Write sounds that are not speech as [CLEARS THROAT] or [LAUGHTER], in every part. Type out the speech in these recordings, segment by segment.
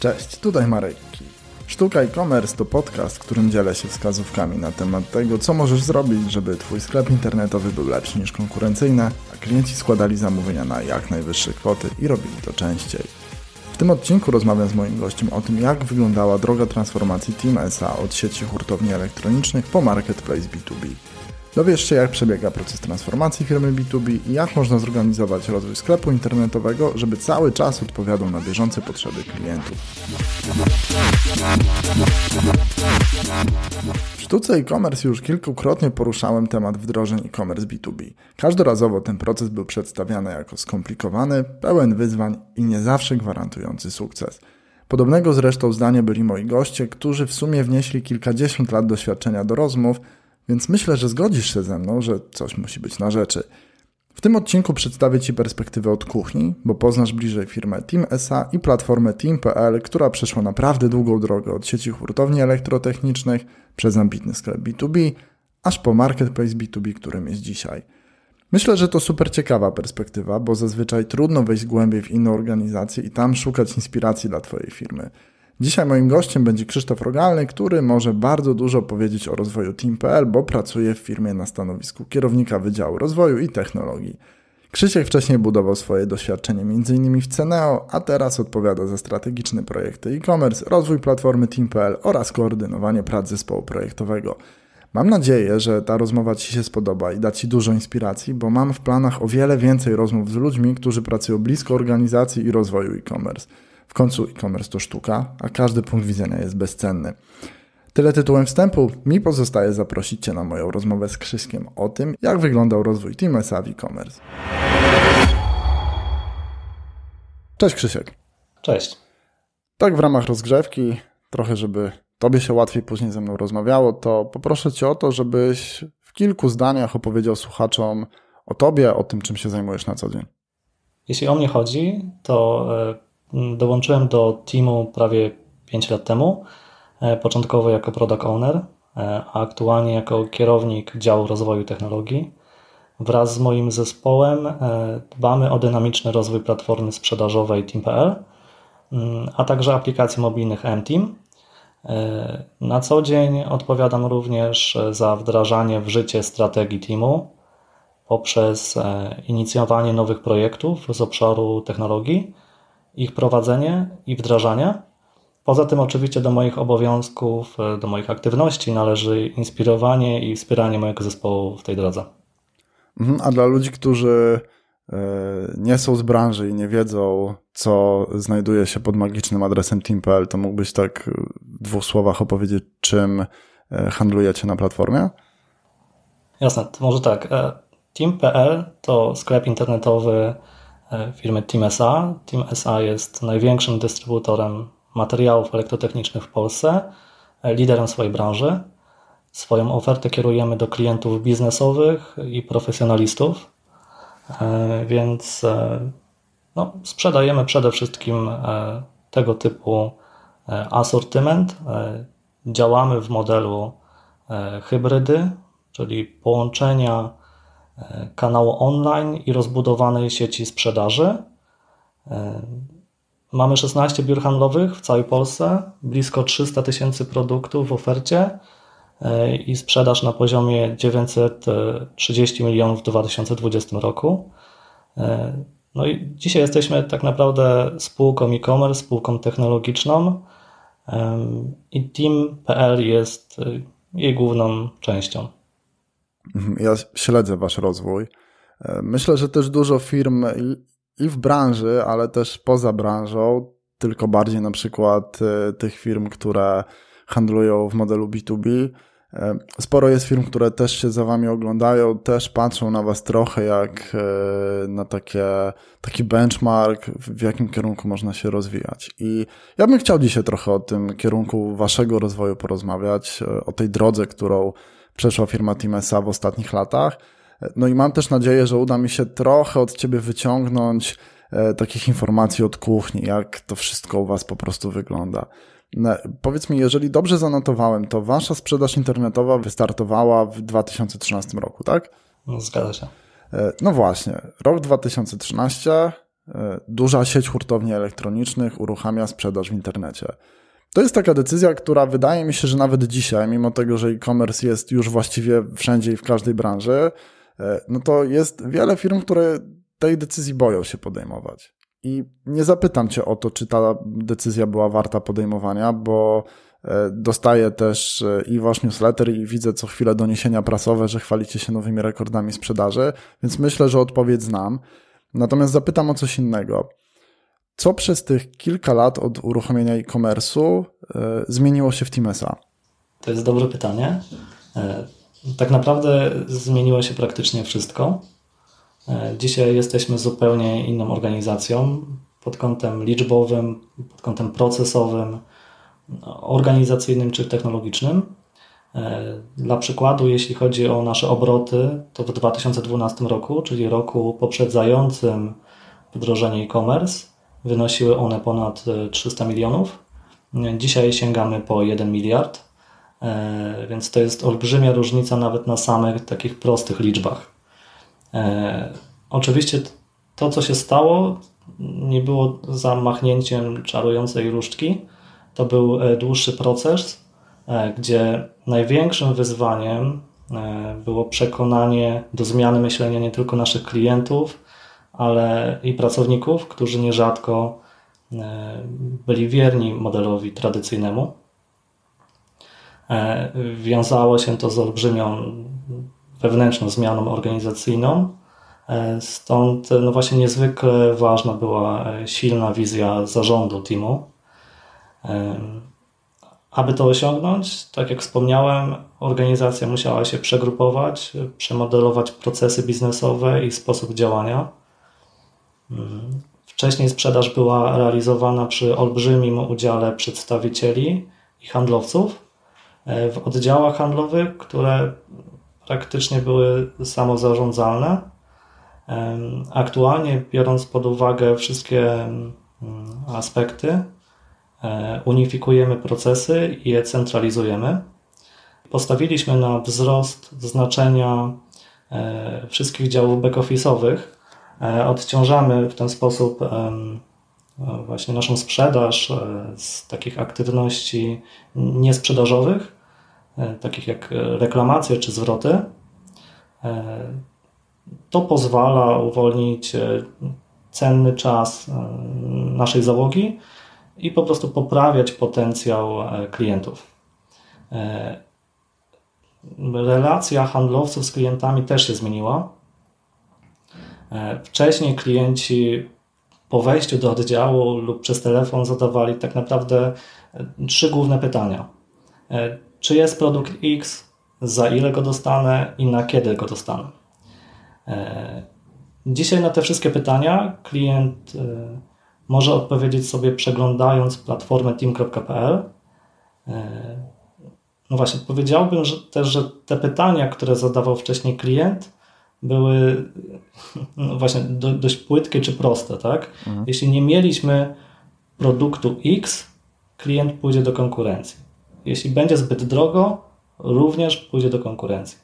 Cześć, tutaj Marek. Sztuka e-commerce to podcast, w którym dzielę się wskazówkami na temat tego, co możesz zrobić, żeby Twój sklep internetowy był lepszy niż konkurencyjne, a klienci składali zamówienia na jak najwyższe kwoty i robili to częściej. W tym odcinku rozmawiam z moim gościem o tym, jak wyglądała droga transformacji Team SA od sieci hurtowni elektronicznych po marketplace B2B. Dowiesz się, jak przebiega proces transformacji firmy B2B i jak można zorganizować rozwój sklepu internetowego, żeby cały czas odpowiadał na bieżące potrzeby klientów. W sztuce e-commerce już kilkukrotnie poruszałem temat wdrożeń e-commerce B2B. Każdorazowo ten proces był przedstawiany jako skomplikowany, pełen wyzwań i nie zawsze gwarantujący sukces. Podobnego zresztą zdania byli moi goście, którzy w sumie wnieśli kilkadziesiąt lat doświadczenia do rozmów, więc myślę, że zgodzisz się ze mną, że coś musi być na rzeczy. W tym odcinku przedstawię Ci perspektywę od kuchni, bo poznasz bliżej firmę Team SA i platformę Team.pl, która przeszła naprawdę długą drogę od sieci hurtowni elektrotechnicznych przez ambitny sklep B2B, aż po marketplace B2B, którym jest dzisiaj. Myślę, że to super ciekawa perspektywa, bo zazwyczaj trudno wejść głębiej w inne organizacje i tam szukać inspiracji dla Twojej firmy. Dzisiaj moim gościem będzie Krzysztof Rogalny, który może bardzo dużo powiedzieć o rozwoju Team.pl, bo pracuje w firmie na stanowisku kierownika Wydziału Rozwoju i Technologii. Krzysiek wcześniej budował swoje doświadczenie m.in. w Ceneo, a teraz odpowiada za strategiczne projekty e-commerce, rozwój platformy Team.pl oraz koordynowanie prac zespołu projektowego. Mam nadzieję, że ta rozmowa Ci się spodoba i da Ci dużo inspiracji, bo mam w planach o wiele więcej rozmów z ludźmi, którzy pracują blisko organizacji i rozwoju e-commerce. W końcu e-commerce to sztuka, a każdy punkt widzenia jest bezcenny. Tyle tytułem wstępu. Mi pozostaje zaprosić Cię na moją rozmowę z Krzyśkiem o tym, jak wyglądał rozwój Team SA w e-commerce. Cześć Krzysiek. Cześć. Tak w ramach rozgrzewki, trochę żeby Tobie się łatwiej później ze mną rozmawiało, to poproszę Cię o to, żebyś w kilku zdaniach opowiedział słuchaczom o Tobie, o tym, czym się zajmujesz na co dzień. Jeśli o mnie chodzi, to e, Dołączyłem do teamu prawie 5 lat temu, e, początkowo jako product owner, e, a aktualnie jako kierownik działu rozwoju technologii. Wraz z moim zespołem e, dbamy o dynamiczny rozwój platformy sprzedażowej Team.pl, mm, a także aplikacji mobilnych M-Team. Na co dzień odpowiadam również za wdrażanie w życie strategii teamu poprzez inicjowanie nowych projektów z obszaru technologii ich prowadzenie i wdrażanie. Poza tym, oczywiście, do moich obowiązków, e, do moich aktywności należy inspirowanie i wspieranie mojego zespołu w tej drodze. Mhm, a dla ludzi, którzy e, nie są z branży i nie wiedzą, co znajduje się pod magicznym adresem team.pl, to mógłbyś tak w dwóch słowach opowiedzieć, czym e, handlujecie na platformie? Jasne, to może tak. Team.pl to sklep internetowy firmy Team SA. Team SA jest największym dystrybutorem materiałów elektrotechnicznych w Polsce, e, liderem swojej branży. Swoją ofertę kierujemy do klientów biznesowych i profesjonalistów, e, więc no, sprzedajemy przede wszystkim tego typu asortyment. Działamy w modelu hybrydy, czyli połączenia kanału online i rozbudowanej sieci sprzedaży. E, mamy 16 biur handlowych w całej Polsce, blisko 300 tysięcy produktów w ofercie e, i sprzedaż na poziomie 930 milionów w 2020 roku. E, no i dzisiaj jesteśmy tak naprawdę spółką e-commerce, spółką technologiczną i Team.pl jest jej główną częścią. Mhm, ja śledzę wasz rozwój. E, myślę, że też dużo firm i w branży, ale też poza branżą, tylko bardziej na przykład e, tych firm, które handlują w modelu B2B. E, sporo jest firm, które też się za wami oglądają, też patrzą na was trochę jak na takie, taki benchmark, w jakim kierunku można się rozwijać. I ja bym chciał dzisiaj trochę o tym kierunku waszego rozwoju porozmawiać, o tej drodze, którą przeszła firma Timesa w ostatnich latach. No i mam też nadzieję, że uda mi się trochę od Ciebie wyciągnąć e, takich informacji od kuchni, jak to wszystko u Was po prostu wygląda. Powiedz mi, jeżeli dobrze zanotowałem, to wasza sprzedaż internetowa wystartowała w 2013 roku, tak? No, zgadza się. E, no właśnie, rok 2013, e, duża sieć hurtowni elektronicznych uruchamia sprzedaż w internecie. To jest taka decyzja, która wydaje mi się, że nawet dzisiaj, mimo tego, że e-commerce jest już właściwie wszędzie i w każdej branży, e, no to jest wiele firm, które tej decyzji boją się podejmować. I nie zapytam Cię o to, czy ta decyzja była warta podejmowania, bo e, dostaję też e, i Wasz newsletter i widzę co chwilę doniesienia prasowe, że chwalicie się nowymi rekordami sprzedaży, więc myślę, że odpowiedź znam. Natomiast zapytam o coś innego. Co przez tych kilka lat od uruchomienia e-commerce'u e, zmieniło się w Teamesa? To jest dobre pytanie. Tak naprawdę zmieniło się praktycznie wszystko. E, dzisiaj jesteśmy zupełnie inną organizacją pod kątem liczbowym, pod kątem procesowym, organizacyjnym czy technologicznym. E, dla przykładu, jeśli chodzi o nasze obroty, to w 2012 roku, czyli roku poprzedzającym wdrożenie e-commerce, wynosiły one ponad 300 milionów. Dzisiaj sięgamy po 1 miliard, e, więc to jest olbrzymia różnica nawet na samych takich prostych liczbach. E, oczywiście to, co się stało, nie było zamachnięciem czarującej różdżki. To był e, dłuższy proces, e, gdzie największym wyzwaniem było przekonanie do zmiany myślenia nie tylko naszych klientów, ale i pracowników, którzy nierzadko byli wierni modelowi tradycyjnemu. Wiązało się to z olbrzymią wewnętrzną zmianą organizacyjną. E, stąd no właśnie niezwykle ważna była e, silna wizja zarządu teamu. E, aby to osiągnąć, tak jak wspomniałem, organizacja musiała się przegrupować, przemodelować procesy biznesowe i sposób działania. Wcześniej sprzedaż była realizowana przy olbrzymim udziale przedstawicieli i handlowców w oddziałach handlowych, które praktycznie były samozarządzalne. Aktualnie, biorąc pod uwagę wszystkie aspekty, e, unifikujemy procesy i je centralizujemy. Postawiliśmy na wzrost znaczenia e, wszystkich działów back-office'owych. E, odciążamy w ten sposób właśnie naszą sprzedaż z takich aktywności niesprzedażowych E, takich jak e, reklamacje czy zwroty. E, to pozwala uwolnić cenny czas naszej załogi i po prostu poprawiać potencjał klientów. Relacja handlowców z klientami też się zmieniła. Wcześniej klienci po wejściu do oddziału lub przez telefon zadawali tak naprawdę trzy główne pytania czy jest produkt X, za ile go dostanę i na kiedy go dostanę. E, dzisiaj na te wszystkie pytania klient e, może odpowiedzieć sobie przeglądając platformę team.pl. E, no właśnie, powiedziałbym że też, że te pytania, które zadawał wcześniej klient, były no właśnie dość płytkie czy proste, tak? Mhm. Jeśli nie mieliśmy produktu X, klient pójdzie do konkurencji. Jeśli będzie zbyt drogo, również pójdzie do konkurencji.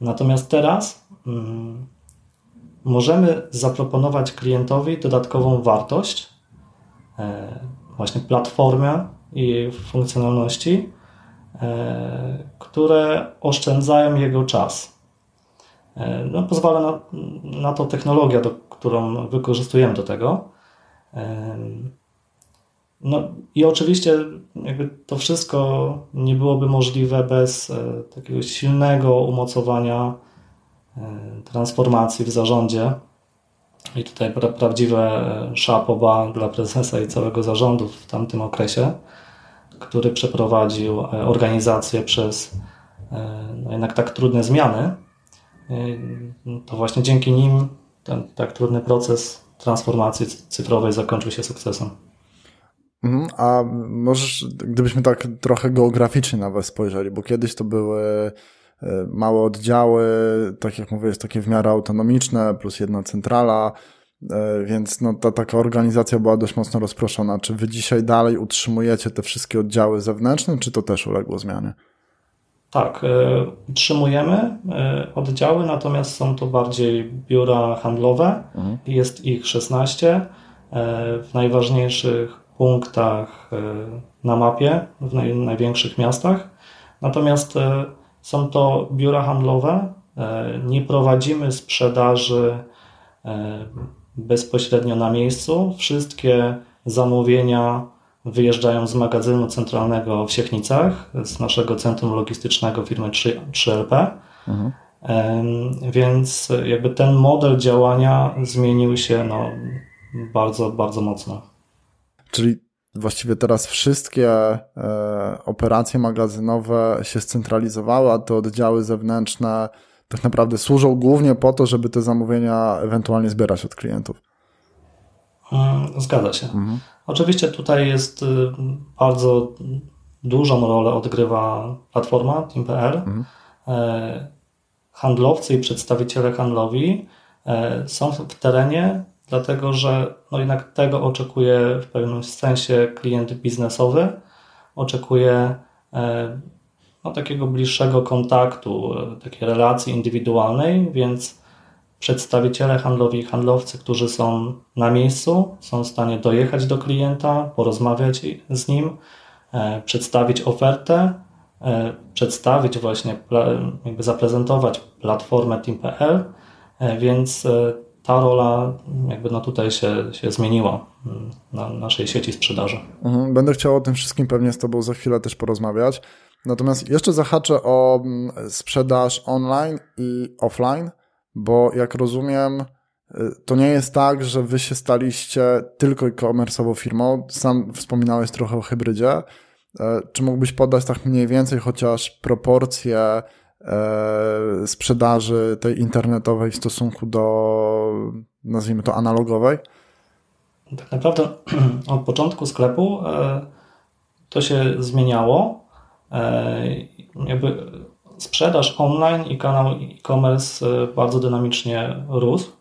Natomiast teraz mm, możemy zaproponować klientowi dodatkową wartość, e, właśnie platformę i funkcjonalności, e, które oszczędzają jego czas. E, no, pozwala na, na to technologia, do, którą wykorzystujemy do tego. E, no i oczywiście jakby to wszystko nie byłoby możliwe bez e, takiego silnego umocowania transformacji w zarządzie. I tutaj pra prawdziwe szapoba dla prezesa i całego zarządu w tamtym okresie, który przeprowadził organizację przez no jednak tak trudne zmiany. To właśnie dzięki nim ten tak trudny proces transformacji cyfrowej zakończył się sukcesem. Mhm, a możesz, gdybyśmy tak trochę geograficznie nawet spojrzeli, bo kiedyś to były e, małe oddziały, tak jak mówię, jest takie w miarę autonomiczne, plus jedna centrala. więc no, ta taka organizacja była dość mocno rozproszona. Czy wy dzisiaj dalej utrzymujecie te wszystkie oddziały zewnętrzne, czy to też uległo zmianie? Tak, utrzymujemy oddziały, natomiast są to bardziej biura handlowe. Mhm. Jest ich 16 w najważniejszych punktach na mapie, w największych miastach. Natomiast są to biura handlowe. E, nie prowadzimy sprzedaży e, bezpośrednio na miejscu. Wszystkie zamówienia wyjeżdżają z magazynu centralnego w Siechnicach, z naszego centrum logistycznego firmy 3LP. Mhm. Więc jakby ten model działania zmienił się no, bardzo, bardzo mocno. Czyli właściwie teraz wszystkie e, operacje magazynowe się scentralizowały, a te oddziały zewnętrzne tak naprawdę służą głównie po to, żeby te zamówienia ewentualnie zbierać od klientów. Mm, zgadza się. Mhm. Oczywiście tutaj jest y, bardzo dużą rolę odgrywa platforma Team.pl. Mhm. E, handlowcy i przedstawiciele handlowi e, są w terenie dlatego że no jednak tego oczekuje w pewnym sensie klient biznesowy, oczekuje e, no, takiego bliższego kontaktu, e, takiej relacji indywidualnej, więc przedstawiciele handlowi i handlowcy, którzy są na miejscu, są w stanie dojechać do klienta, porozmawiać z nim, e, przedstawić ofertę, przedstawić właśnie, jakby zaprezentować platformę Team.pl, więc ta rola jakby no tutaj się, się zmieniła mm, na naszej sieci sprzedaży. Mhm, będę chciał o tym wszystkim pewnie z Tobą za chwilę też porozmawiać. Natomiast jeszcze zahaczę o mm, sprzedaż online i offline, bo jak rozumiem, y, to nie jest tak, że Wy się staliście tylko e-commerce'ową firmą. Sam wspominałeś trochę o hybrydzie. E, czy mógłbyś podać tak mniej więcej chociaż proporcje E, sprzedaży tej internetowej w stosunku do, nazwijmy to, analogowej? Tak naprawdę [CLEARS THROAT] od początku sklepu e, to się zmieniało. Jakby sprzedaż online i kanał e-commerce bardzo dynamicznie rósł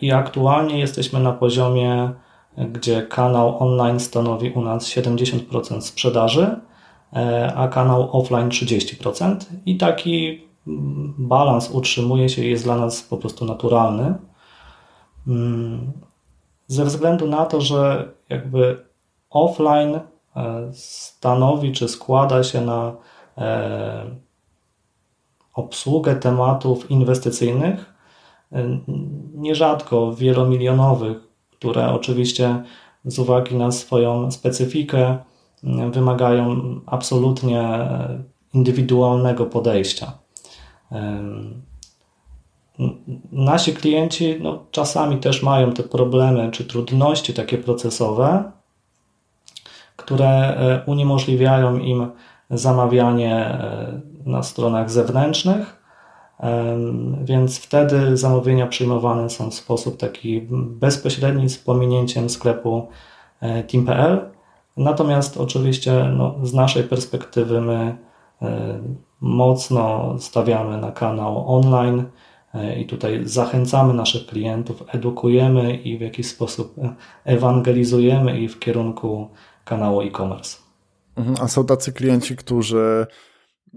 i aktualnie jesteśmy na poziomie, gdzie kanał online stanowi u nas 70% sprzedaży, E, a kanał offline 30%. I taki mm, balans utrzymuje się i jest dla nas po prostu naturalny. Mm, ze względu na to, że jakby offline e, stanowi czy składa się na e, obsługę tematów inwestycyjnych, nierzadko wielomilionowych, które oczywiście z uwagi na swoją specyfikę wymagają absolutnie indywidualnego podejścia. Nasi klienci no, czasami też mają te problemy czy trudności takie procesowe, które uniemożliwiają im zamawianie e, na stronach zewnętrznych, więc wtedy zamówienia przyjmowane są w sposób taki bezpośredni z pominięciem sklepu e, team.pl Natomiast oczywiście no, z naszej perspektywy my e, mocno stawiamy na kanał online i tutaj zachęcamy naszych klientów, edukujemy i w jakiś sposób ewangelizujemy ich w kierunku kanału e-commerce. Mhm, a są tacy klienci, którzy,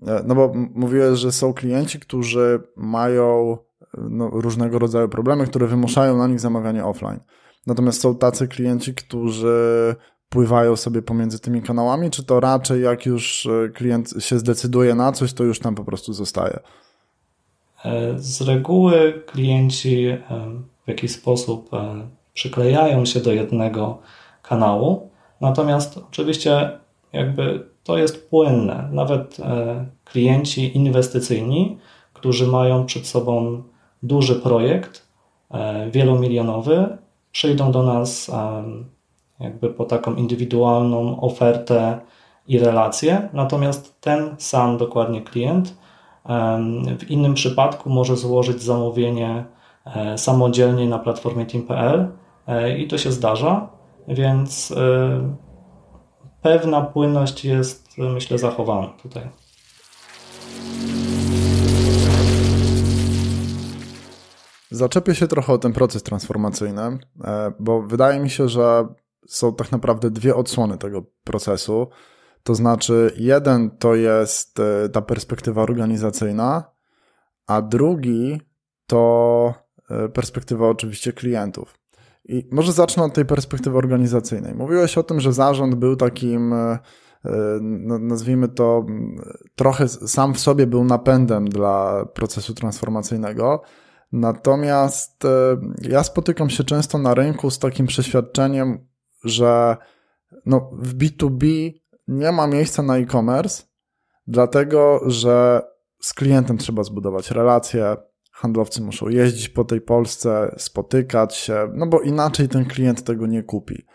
e, no bo mówiłeś, że są klienci, którzy mają no, różnego rodzaju problemy, które wymuszają na nich zamawianie offline. Natomiast są tacy klienci, którzy pływają sobie pomiędzy tymi kanałami, czy to raczej jak już e, klient się zdecyduje na coś, to już tam po prostu zostaje? E, z reguły klienci e, w jakiś sposób przyklejają się do jednego kanału, natomiast oczywiście jakby to jest płynne. Nawet klienci inwestycyjni, którzy mają przed sobą duży projekt wielomilionowy, przyjdą do nas jakby po taką indywidualną ofertę i relację. Natomiast ten sam dokładnie klient w innym przypadku może złożyć zamówienie e, samodzielnie na platformie Team.pl e, i to się zdarza, więc e, pewna płynność jest, myślę, zachowana tutaj. Zaczepię się trochę o ten proces transformacyjny, e, bo wydaje mi się, że są tak naprawdę dwie odsłony tego procesu. To znaczy, jeden to jest e, ta perspektywa organizacyjna, a drugi to e, perspektywa oczywiście klientów. I może zacznę od tej perspektywy organizacyjnej. Mówiłeś o tym, że zarząd był takim, no, nazwijmy to, trochę sam w sobie był napędem dla procesu transformacyjnego. Natomiast e, ja spotykam się często na rynku z takim przeświadczeniem, że no, w B2B nie ma miejsca na e-commerce, dlatego że z klientem trzeba zbudować relacje, handlowcy muszą jeździć po tej Polsce, spotykać się, no bo inaczej ten klient tego nie kupi.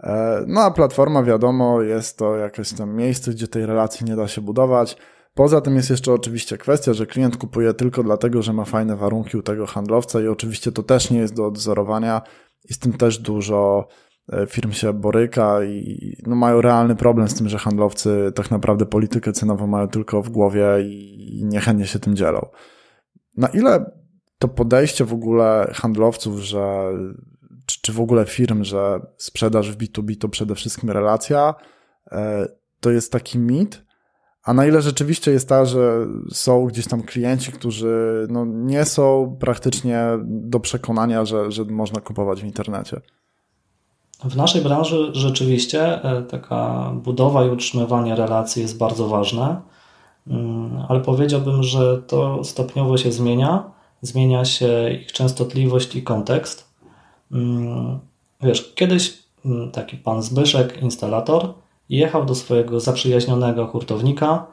E, no a platforma, wiadomo, jest to jakieś tam miejsce, gdzie tej relacji nie da się budować. Poza tym jest jeszcze oczywiście kwestia, że klient kupuje tylko dlatego, że ma fajne warunki u tego handlowca i oczywiście to też nie jest do odzorowania i z tym też dużo e, firm się boryka i no mają realny problem z tym, że handlowcy tak naprawdę politykę cenową mają tylko w głowie i niechętnie się tym dzielą. Na ile to podejście w ogóle handlowców, że czy, czy w ogóle firm, że sprzedaż w B2B to przede wszystkim relacja, e, to jest taki mit, a na ile rzeczywiście jest tak, że są gdzieś tam klienci, którzy no, nie są praktycznie do przekonania, że, że można kupować w internecie? W naszej branży rzeczywiście e, taka budowa i utrzymywanie relacji jest bardzo ważne, ale powiedziałbym, że to stopniowo się zmienia. Zmienia się ich częstotliwość i kontekst. Mm, wiesz, kiedyś mm, taki pan Zbyszek, instalator, jechał do swojego zaprzyjaźnionego hurtownika,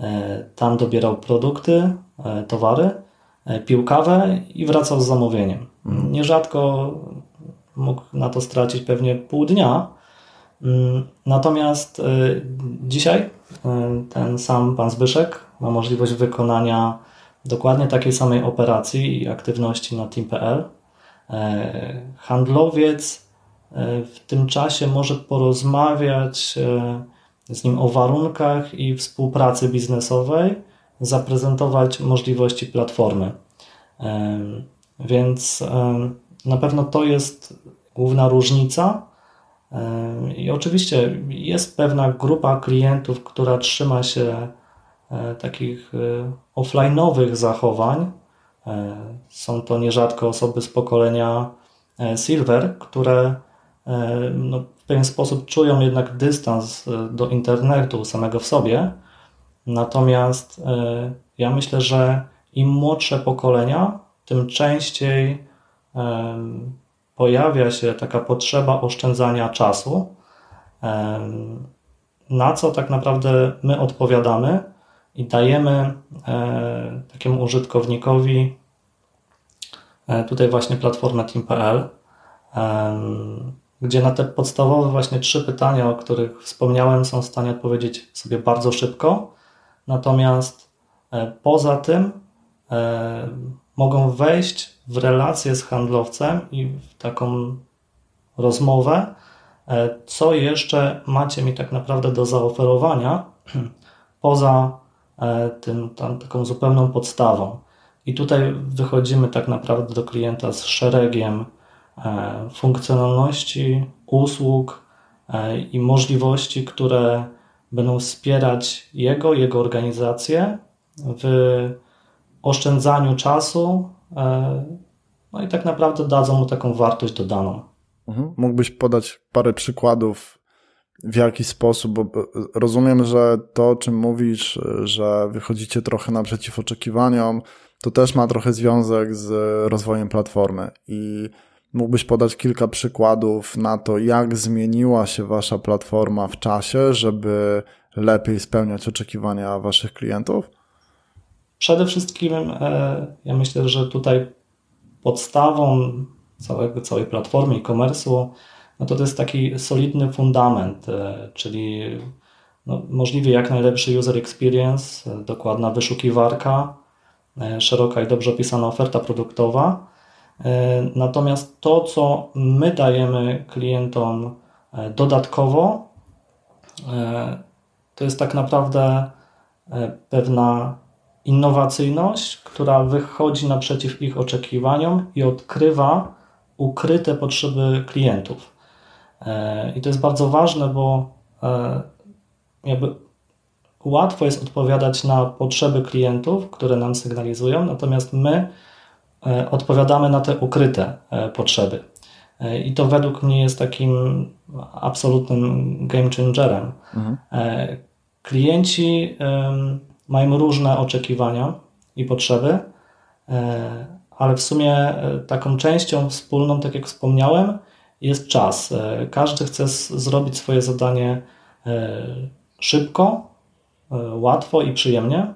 e, tam dobierał produkty, e, towary, e, pił kawę i wracał z zamówieniem. Nierzadko mógł na to stracić pewnie pół dnia. Mm, natomiast dzisiaj ten sam pan Zbyszek ma możliwość wykonania dokładnie takiej samej operacji i aktywności na team.pl. Handlowiec w tym czasie może porozmawiać e, z nim o warunkach i współpracy biznesowej, zaprezentować możliwości platformy. E, więc e, na pewno to jest główna różnica. I oczywiście jest pewna grupa klientów, która trzyma się takich offline'owych zachowań. Są to nierzadko osoby z pokolenia Silver, które E, no, w pewien sposób czują jednak dystans e, do internetu samego w sobie. Natomiast e, ja myślę, że im młodsze pokolenia, tym częściej pojawia się taka potrzeba oszczędzania czasu, na co tak naprawdę my odpowiadamy i dajemy takiemu użytkownikowi tutaj właśnie platformę Team.pl gdzie na te podstawowe właśnie trzy pytania, o których wspomniałem, są w stanie odpowiedzieć sobie bardzo szybko. Natomiast e, poza tym e, mogą wejść w relację z handlowcem i w taką rozmowę, e, co jeszcze macie mi tak naprawdę do zaoferowania [CLEARS THROAT] poza tym, tam, taką zupełną podstawą. I tutaj wychodzimy tak naprawdę do klienta z szeregiem E, funkcjonalności, usług e, i możliwości, które będą wspierać jego, jego organizację w oszczędzaniu czasu, e, no i tak naprawdę dadzą mu taką wartość dodaną. Mhm. Mógłbyś podać parę przykładów, w jaki sposób, bo rozumiem, że to, czym mówisz, że wychodzicie trochę naprzeciw oczekiwaniom, to też ma trochę związek z rozwojem platformy i Mógłbyś podać kilka przykładów na to, jak zmieniła się Wasza platforma w czasie, żeby lepiej spełniać oczekiwania Waszych klientów? Przede wszystkim e, ja myślę, że tutaj podstawą całego, całej platformy e-commerce'u no to, to jest taki solidny fundament, e, czyli no, możliwie jak najlepszy user experience, e, dokładna wyszukiwarka, szeroka i dobrze opisana oferta produktowa. Natomiast to, co my dajemy klientom dodatkowo, to jest tak naprawdę pewna innowacyjność, która wychodzi naprzeciw ich oczekiwaniom i odkrywa ukryte potrzeby klientów. I to jest bardzo ważne, bo jakby łatwo jest odpowiadać na potrzeby klientów, które nam sygnalizują, natomiast my e, odpowiadamy na te ukryte e, potrzeby. E, I to według mnie jest takim absolutnym game changerem. Mhm. Klienci mają różne oczekiwania i potrzeby, ale w sumie taką częścią wspólną, tak jak wspomniałem, jest czas. Każdy chce zrobić swoje zadanie szybko, E, łatwo i przyjemnie.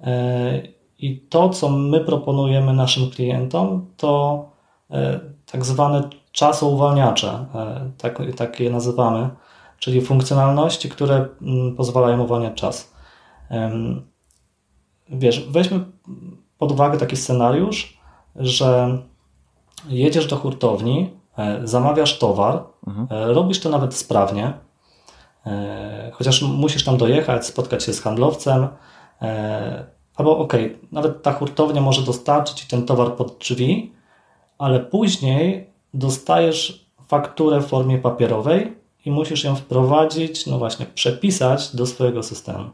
E, I to, co my proponujemy naszym klientom, to e, tak zwane czasouwalniacze, tak, tak je nazywamy, czyli funkcjonalności, które mm, pozwalają uwalniać czas. Wiesz, weźmy pod uwagę taki scenariusz, że jedziesz do hurtowni, zamawiasz towar, mhm. robisz to nawet sprawnie, E, chociaż musisz tam dojechać, spotkać się z handlowcem, e, albo ok, nawet ta hurtownia może dostarczyć ten towar pod drzwi, ale później dostajesz fakturę w formie papierowej i musisz ją wprowadzić, no właśnie, przepisać do swojego systemu.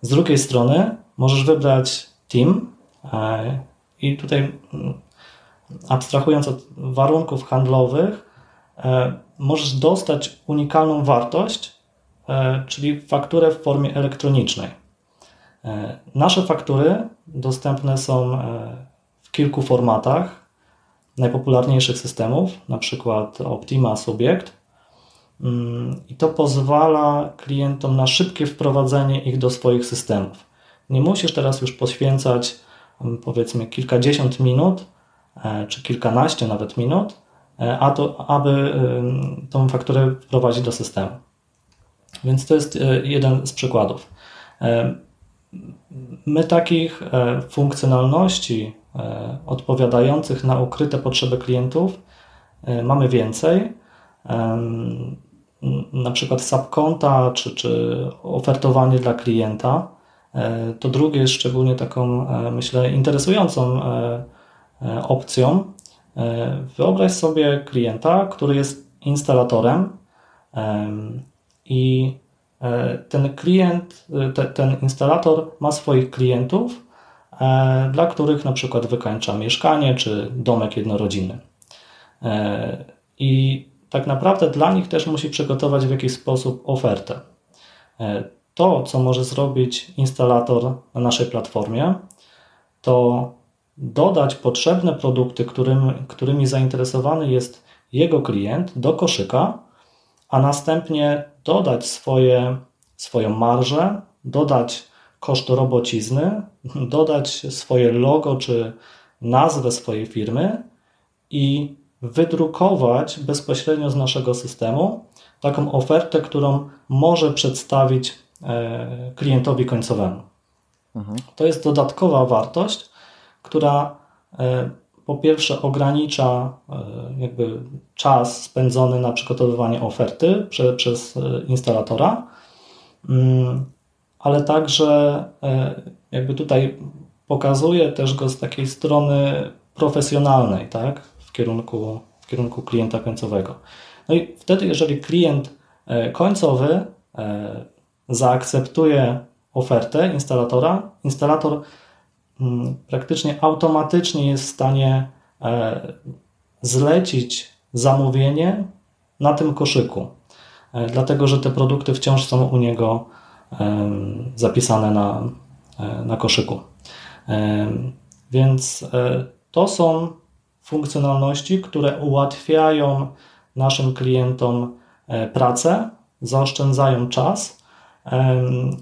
Z drugiej strony możesz wybrać team e, i tutaj mm, abstrahując od warunków handlowych, możesz dostać unikalną wartość, e, czyli fakturę w formie elektronicznej. E, nasze faktury dostępne są e, w kilku formatach najpopularniejszych systemów, na przykład Optima Subject. I to pozwala klientom na szybkie wprowadzenie ich do swoich systemów. Nie musisz teraz już poświęcać mm, powiedzmy kilkadziesiąt minut, czy kilkanaście nawet minut E, a to, aby tą fakturę wprowadzić do systemu. Więc to jest e, jeden z przykładów. E, my takich funkcjonalności odpowiadających na ukryte potrzeby klientów mamy więcej. Na przykład subkonta czy, czy ofertowanie dla klienta. To drugie jest szczególnie taką, myślę, interesującą opcją, E, wyobraź sobie klienta, który jest instalatorem i e, ten klient, te, ten instalator ma swoich klientów, e, dla których na przykład wykańcza mieszkanie czy domek jednorodzinny. I tak naprawdę dla nich też musi przygotować w jakiś sposób ofertę. To, co może zrobić instalator na naszej platformie, to dodać potrzebne produkty, którym, którymi zainteresowany jest jego klient do koszyka, a następnie dodać swoje, swoją marżę, dodać koszt robocizny, dodać swoje logo czy nazwę swojej firmy i wydrukować bezpośrednio z naszego systemu taką ofertę, którą może przedstawić e, klientowi końcowemu. Mhm. To jest dodatkowa wartość, która e, po pierwsze ogranicza e, jakby czas spędzony na przygotowywanie oferty prze, przez instalatora, mm, ale także jakby tutaj pokazuje też go z takiej strony profesjonalnej, tak, kierunku, w kierunku klienta końcowego. No i wtedy, jeżeli klient końcowy zaakceptuje ofertę instalatora, instalator Mm, praktycznie automatycznie jest w stanie e, zlecić zamówienie na tym koszyku, e, dlatego że te produkty wciąż są u niego zapisane na, e, na koszyku. Więc to są funkcjonalności, które ułatwiają naszym klientom pracę, zaoszczędzają czas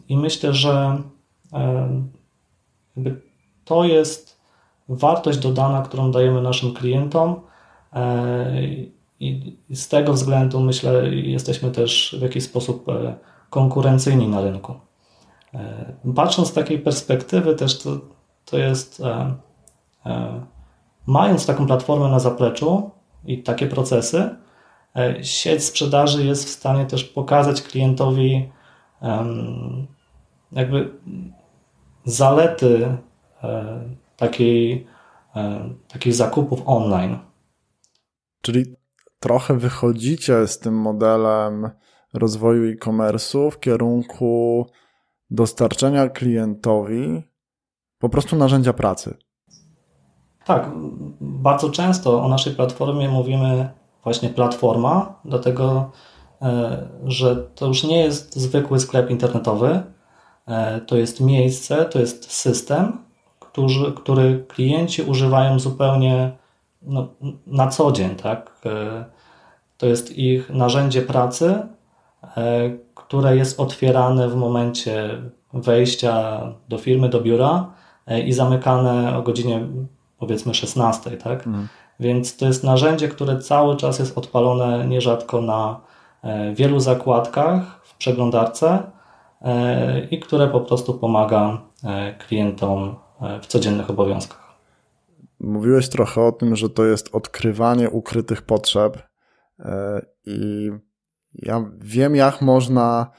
i myślę, że to jest wartość dodana, którą dajemy naszym klientom. E, I z tego względu myślę, jesteśmy też w jakiś sposób e, konkurencyjni na rynku. E, patrząc z takiej perspektywy, też to, to jest, mając taką platformę na zapleczu i takie procesy, sieć sprzedaży jest w stanie też pokazać klientowi jakby zalety takiej, takich zakupów online. Czyli trochę wychodzicie z tym modelem rozwoju e-commerce'u w kierunku dostarczenia klientowi po prostu narzędzia pracy. Tak, bardzo często o naszej platformie mówimy właśnie platforma, dlatego e, że to już nie jest zwykły sklep internetowy, e, to jest miejsce, to jest system, który, który klienci używają zupełnie no, na co dzień. Tak? E, to jest ich narzędzie pracy, które jest otwierane w momencie wejścia do firmy, do biura i zamykane o godzinie powiedzmy 16, tak? Mhm. Więc to jest narzędzie, które cały czas jest odpalone nierzadko na e, wielu zakładkach w przeglądarce e, i które po prostu pomaga e, klientom w codziennych obowiązkach. Mówiłeś trochę o tym, że to jest odkrywanie ukrytych potrzeb i ja wiem, jak można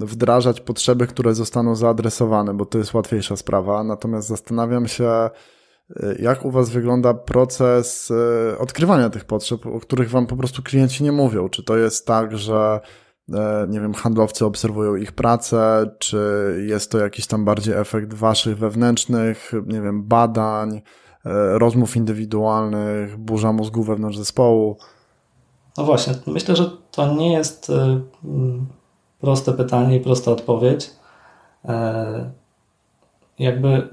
wdrażać potrzeby, które zostaną zaadresowane, bo to jest łatwiejsza sprawa. Natomiast zastanawiam się, jak u Was wygląda proces e, odkrywania tych potrzeb, o których Wam po prostu klienci nie mówią? Czy to jest tak, że e, nie wiem, handlowcy obserwują ich pracę, czy jest to jakiś tam bardziej efekt Waszych wewnętrznych, nie wiem, badań, e, rozmów indywidualnych, burza mózgu wewnątrz zespołu? No właśnie, myślę, że to nie jest proste pytanie i prosta odpowiedź. Jakby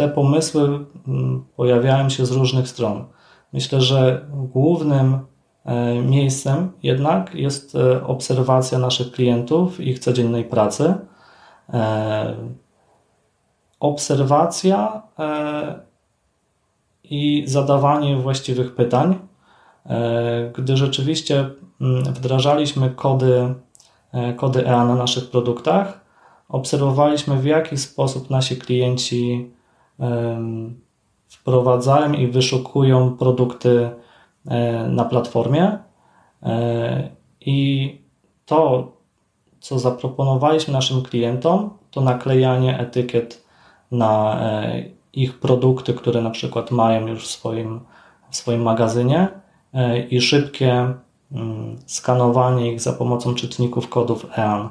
te pomysły mm, pojawiają się z różnych stron. Myślę, że głównym e, miejscem jednak jest e, obserwacja naszych klientów, ich codziennej pracy. E, obserwacja i zadawanie właściwych pytań. Gdy rzeczywiście mm, wdrażaliśmy kody, kody EA na naszych produktach, obserwowaliśmy w jaki sposób nasi klienci wprowadzają i wyszukują produkty e, na platformie. E, I to, co zaproponowaliśmy naszym klientom, to naklejanie etykiet na e, ich produkty, które na przykład mają już w swoim, w swoim magazynie i szybkie mm, skanowanie ich za pomocą czytników kodów EAN.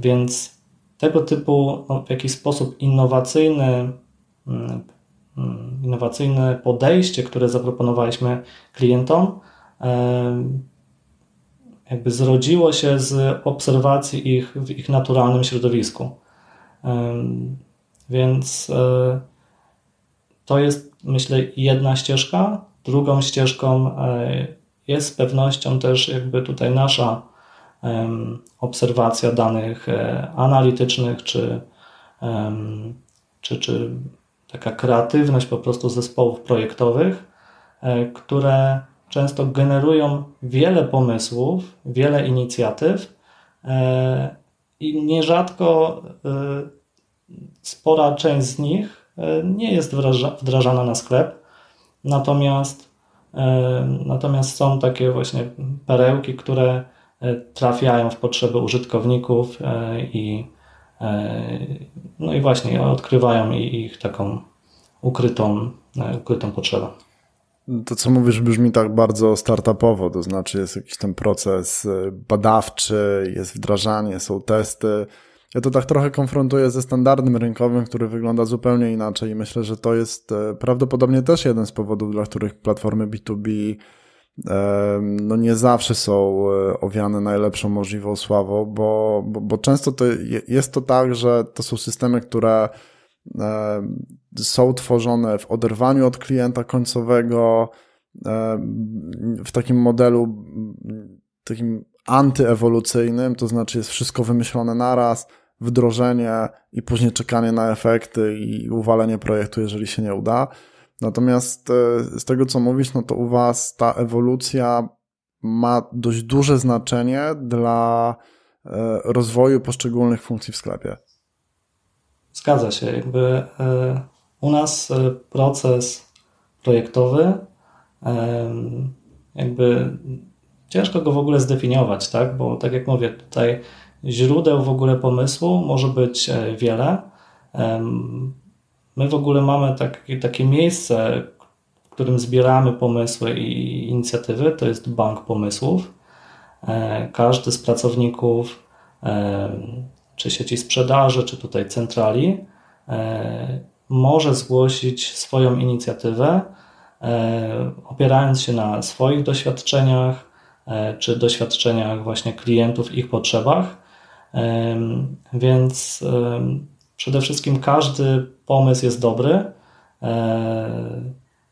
Więc tego typu no, w jakiś sposób innowacyjny, mm, innowacyjne podejście, które zaproponowaliśmy klientom, jakby zrodziło się z obserwacji ich w ich naturalnym środowisku. Więc e, to jest, myślę, jedna ścieżka. Drugą ścieżką e, jest z pewnością też jakby tutaj nasza obserwacja danych e, analitycznych, czy, czy, czy taka kreatywność po prostu zespołów projektowych, e, które często generują wiele pomysłów, wiele inicjatyw e, i nierzadko spora część z nich nie jest wdrażana na sklep, natomiast, natomiast są takie właśnie perełki, które trafiają w potrzeby użytkowników e, i e, no i właśnie odkrywają ich taką ukrytą, ukrytą potrzebę. To, co mówisz, brzmi tak bardzo startupowo, to znaczy jest jakiś ten proces badawczy, jest wdrażanie, są testy. Ja to tak trochę konfrontuję ze standardem rynkowym, który wygląda zupełnie inaczej i myślę, że to jest prawdopodobnie też jeden z powodów, dla których platformy B2B no nie zawsze są e, owiane najlepszą możliwą sławą, bo, bo, bo często to jest to tak, że to są systemy, które są tworzone w oderwaniu od klienta końcowego, w takim modelu takim antyewolucyjnym, to znaczy jest wszystko wymyślone naraz, wdrożenie i później czekanie na efekty i uwalenie projektu, jeżeli się nie uda. Natomiast e, z tego, co mówisz, no to u Was ta ewolucja ma dość duże znaczenie dla e, rozwoju poszczególnych funkcji w sklepie. Zgadza się. Jakby e, u nas proces projektowy jakby ciężko go w ogóle zdefiniować, tak? Bo tak jak mówię, tutaj źródeł w ogóle pomysłu może być wiele. My w ogóle mamy takie, takie miejsce, w którym zbieramy pomysły i inicjatywy. To jest bank pomysłów. Każdy z pracowników czy sieci sprzedaży, czy tutaj centrali może zgłosić swoją inicjatywę, e, opierając się na swoich doświadczeniach, e, czy doświadczeniach właśnie klientów, ich potrzebach. E, więc przede wszystkim każdy pomysł jest dobry.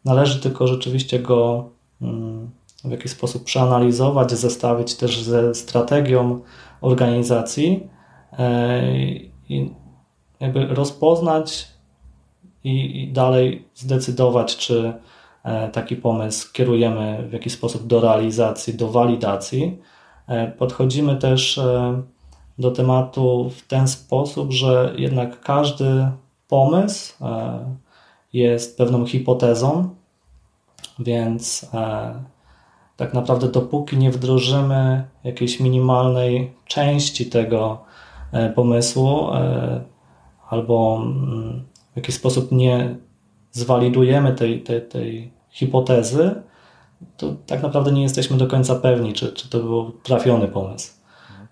Należy tylko rzeczywiście go mm, w jakiś sposób przeanalizować, zestawić też ze strategią organizacji i jakby rozpoznać i, dalej zdecydować, czy e, taki pomysł kierujemy w jakiś sposób do realizacji, do walidacji. E, podchodzimy też e, do tematu w ten sposób, że jednak każdy pomysł jest pewną hipotezą, więc tak naprawdę dopóki nie wdrożymy jakiejś minimalnej części tego pomysłu albo mm, w jakiś sposób nie zwalidujemy tej, tej, tej hipotezy, to tak naprawdę nie jesteśmy do końca pewni, czy, czy to był trafiony pomysł.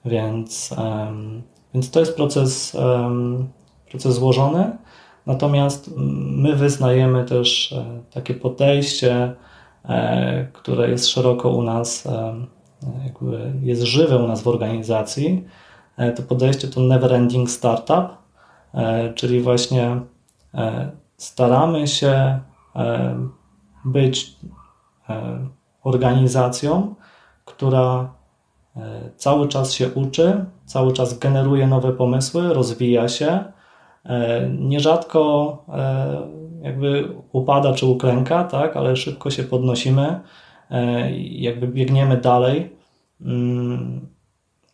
Więc, więc to jest proces, proces złożony. Natomiast my wyznajemy też e, takie podejście, e, które jest szeroko u nas, e, jakby jest żywe u nas w organizacji. To podejście to never ending startup, czyli właśnie E, staramy się e, być e, organizacją, która cały czas się uczy, cały czas generuje nowe pomysły, rozwija się. Nierzadko jakby upada czy uklęka, tak, ale szybko się podnosimy, jakby biegniemy dalej. Mm,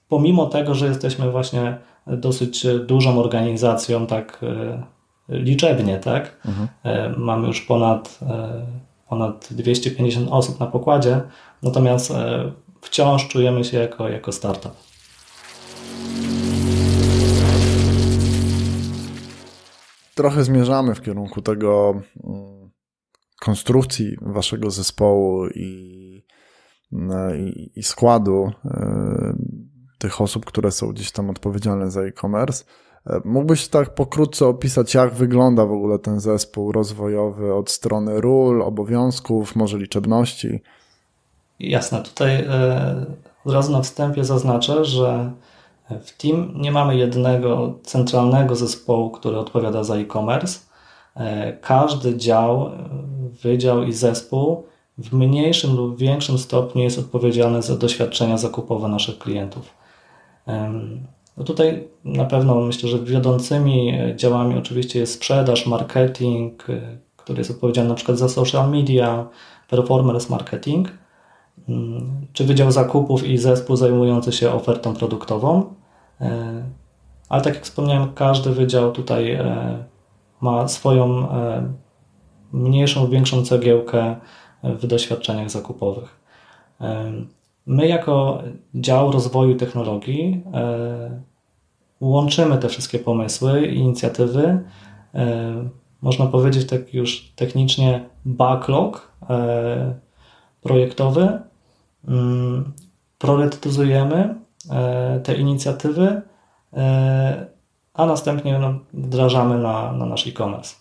pomimo tego, że jesteśmy właśnie dosyć dużą organizacją, tak liczebnie, tak? Mhm. E, mamy już ponad, e, ponad 250 osób na pokładzie, natomiast e, wciąż czujemy się jako, jako startup. Trochę zmierzamy w kierunku tego mm, konstrukcji waszego zespołu i, i, i składu tych osób, które są gdzieś tam odpowiedzialne za e-commerce. Mógłbyś tak pokrótce opisać, jak wygląda w ogóle ten zespół rozwojowy od strony ról, obowiązków, może liczebności? Jasne, tutaj e, od razu na wstępie zaznaczę, że w team nie mamy jednego centralnego zespołu, który odpowiada za e-commerce. E, każdy dział, wydział i zespół w mniejszym lub większym stopniu jest odpowiedzialny za doświadczenia zakupowe naszych klientów. No tutaj na pewno myślę, że wiodącymi działami oczywiście jest sprzedaż, marketing, y, który jest odpowiedzialny na przykład za social media, performance marketing, czy Wydział Zakupów i zespół zajmujący się ofertą produktową. Y, ale tak jak wspomniałem, każdy wydział tutaj y, ma swoją mniejszą, większą cegiełkę w doświadczeniach zakupowych. My, jako dział rozwoju technologii, e, łączymy te wszystkie pomysły i inicjatywy. E, można powiedzieć, tak już technicznie, backlog e, projektowy. Mm, priorytetyzujemy te inicjatywy, a następnie no, wdrażamy na, na nasz e-commerce.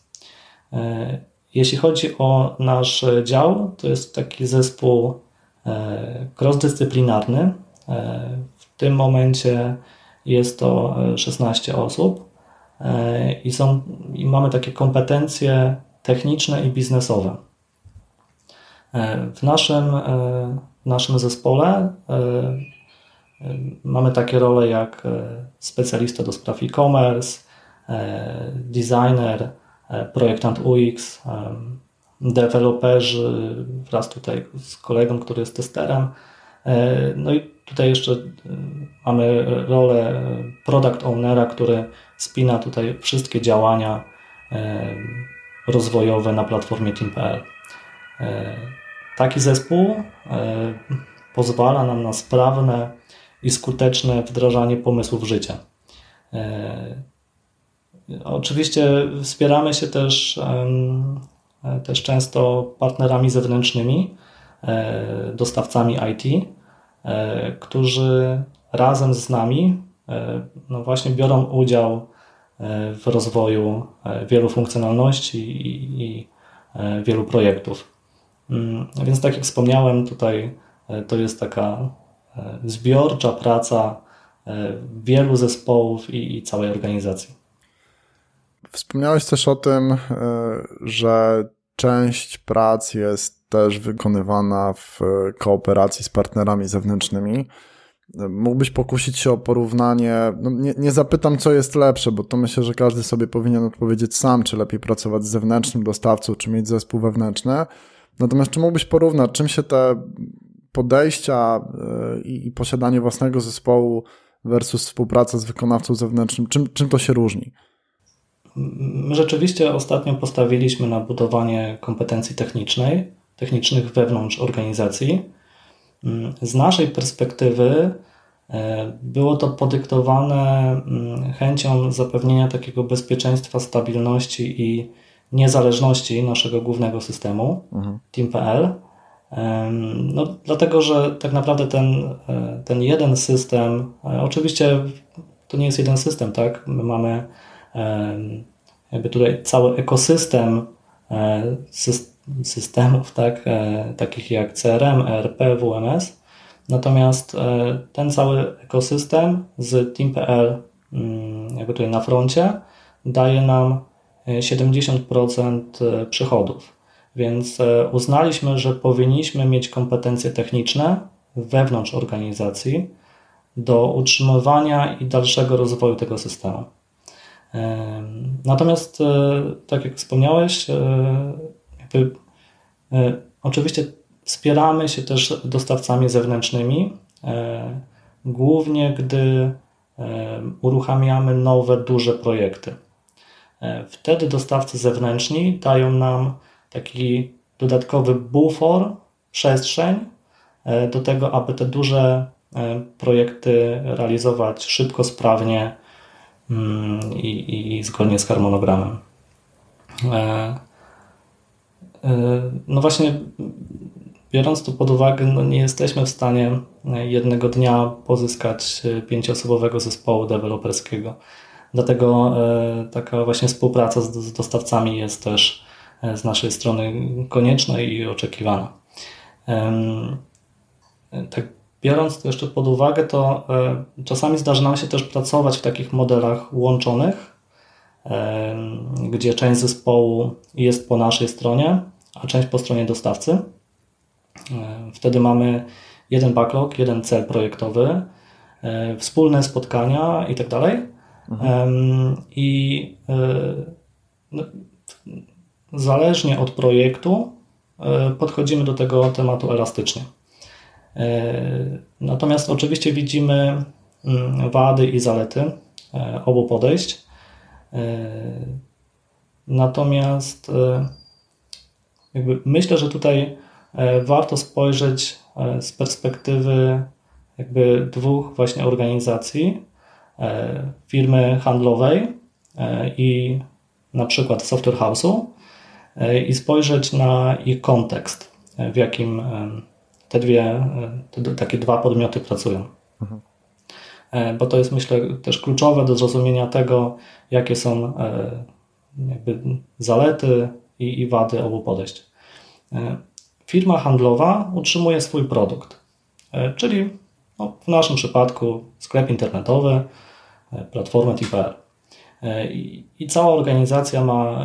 Jeśli chodzi o nasz dział, to jest taki zespół E, crossdyscyplinarny. E, w tym momencie jest to 16 e, osób i, są, i mamy takie kompetencje techniczne i biznesowe. W naszym, w naszym zespole mamy takie role jak specjalista do spraw e-commerce, designer, projektant UX, deweloperzy wraz tutaj z kolegą, który jest testerem. E, no i tutaj jeszcze e, mamy rolę product ownera, który spina tutaj wszystkie działania e, rozwojowe na platformie Team.pl. Taki zespół pozwala nam na sprawne i skuteczne wdrażanie pomysłów w życie. Oczywiście wspieramy się też, też często partnerami zewnętrznymi, dostawcami IT, którzy razem z nami no właśnie biorą udział w rozwoju wielu funkcjonalności i, i wielu projektów. Mm, więc tak jak wspomniałem, tutaj to jest taka zbiorcza praca wielu zespołów i, i całej organizacji. Wspomniałeś też o tym, e, że część prac jest też wykonywana w kooperacji z partnerami zewnętrznymi. Mógłbyś pokusić się o porównanie. No nie, nie, zapytam, co jest lepsze, bo to myślę, że każdy sobie powinien odpowiedzieć sam, czy lepiej pracować z zewnętrznym dostawcą, czy mieć zespół wewnętrzny. Natomiast czy mógłbyś porównać, czym się te podejścia e, i, posiadanie własnego zespołu versus współpraca z wykonawcą zewnętrznym, czym, czym to się różni? My rzeczywiście ostatnio postawiliśmy na budowanie kompetencji technicznej, technicznych wewnątrz organizacji. Z naszej perspektywy e, było to podyktowane mm, chęcią zapewnienia takiego bezpieczeństwa, stabilności i niezależności naszego głównego systemu, mhm. Team.pl. No, dlatego, że tak naprawdę ten, e, ten jeden system, e, oczywiście to nie jest jeden system, tak? My mamy jakby tutaj cały ekosystem e, systemów, tak, takich jak CRM, ERP, WMS. Natomiast ten cały ekosystem z Team.pl mm, jakby tutaj na froncie daje nam 70% przychodów. Więc uznaliśmy, że powinniśmy mieć kompetencje techniczne wewnątrz organizacji do utrzymywania i dalszego rozwoju tego systemu. Natomiast, e, tak jak wspomniałeś, e, jakby, e, oczywiście wspieramy się też dostawcami zewnętrznymi, głównie gdy uruchamiamy nowe, duże projekty. Wtedy dostawcy zewnętrzni dają nam taki dodatkowy bufor, przestrzeń do tego, aby te duże projekty realizować szybko, sprawnie Mm, i, i zgodnie z harmonogramem. E, e, no właśnie, biorąc to pod uwagę, no nie jesteśmy w stanie jednego dnia pozyskać pięcioosobowego zespołu deweloperskiego. Dlatego e, taka właśnie współpraca z dostawcami jest też z naszej strony konieczna i oczekiwana. Tak Biorąc to jeszcze pod uwagę, to e, czasami zdarza nam się też pracować w takich modelach łączonych, e, gdzie część zespołu jest po naszej stronie, a część po stronie dostawcy. E, wtedy mamy jeden backlog, jeden cel projektowy, wspólne spotkania i tak. Mhm. I no, zależnie od projektu podchodzimy do tego tematu elastycznie. E, natomiast oczywiście widzimy mm, wady i zalety e, obu podejść. E, natomiast myślę, że tutaj warto spojrzeć z perspektywy jakby dwóch właśnie organizacji, firmy handlowej i na przykład software house'u i spojrzeć na ich kontekst, w jakim te dwie, te, takie dwa podmioty pracują. Mhm. Bo to jest myślę też kluczowe do zrozumienia tego, jakie są e, jakby zalety i, i wady obu podejść. E, firma handlowa utrzymuje swój produkt, czyli no, w naszym przypadku sklep internetowy, platformę TPR. I, I cała organizacja ma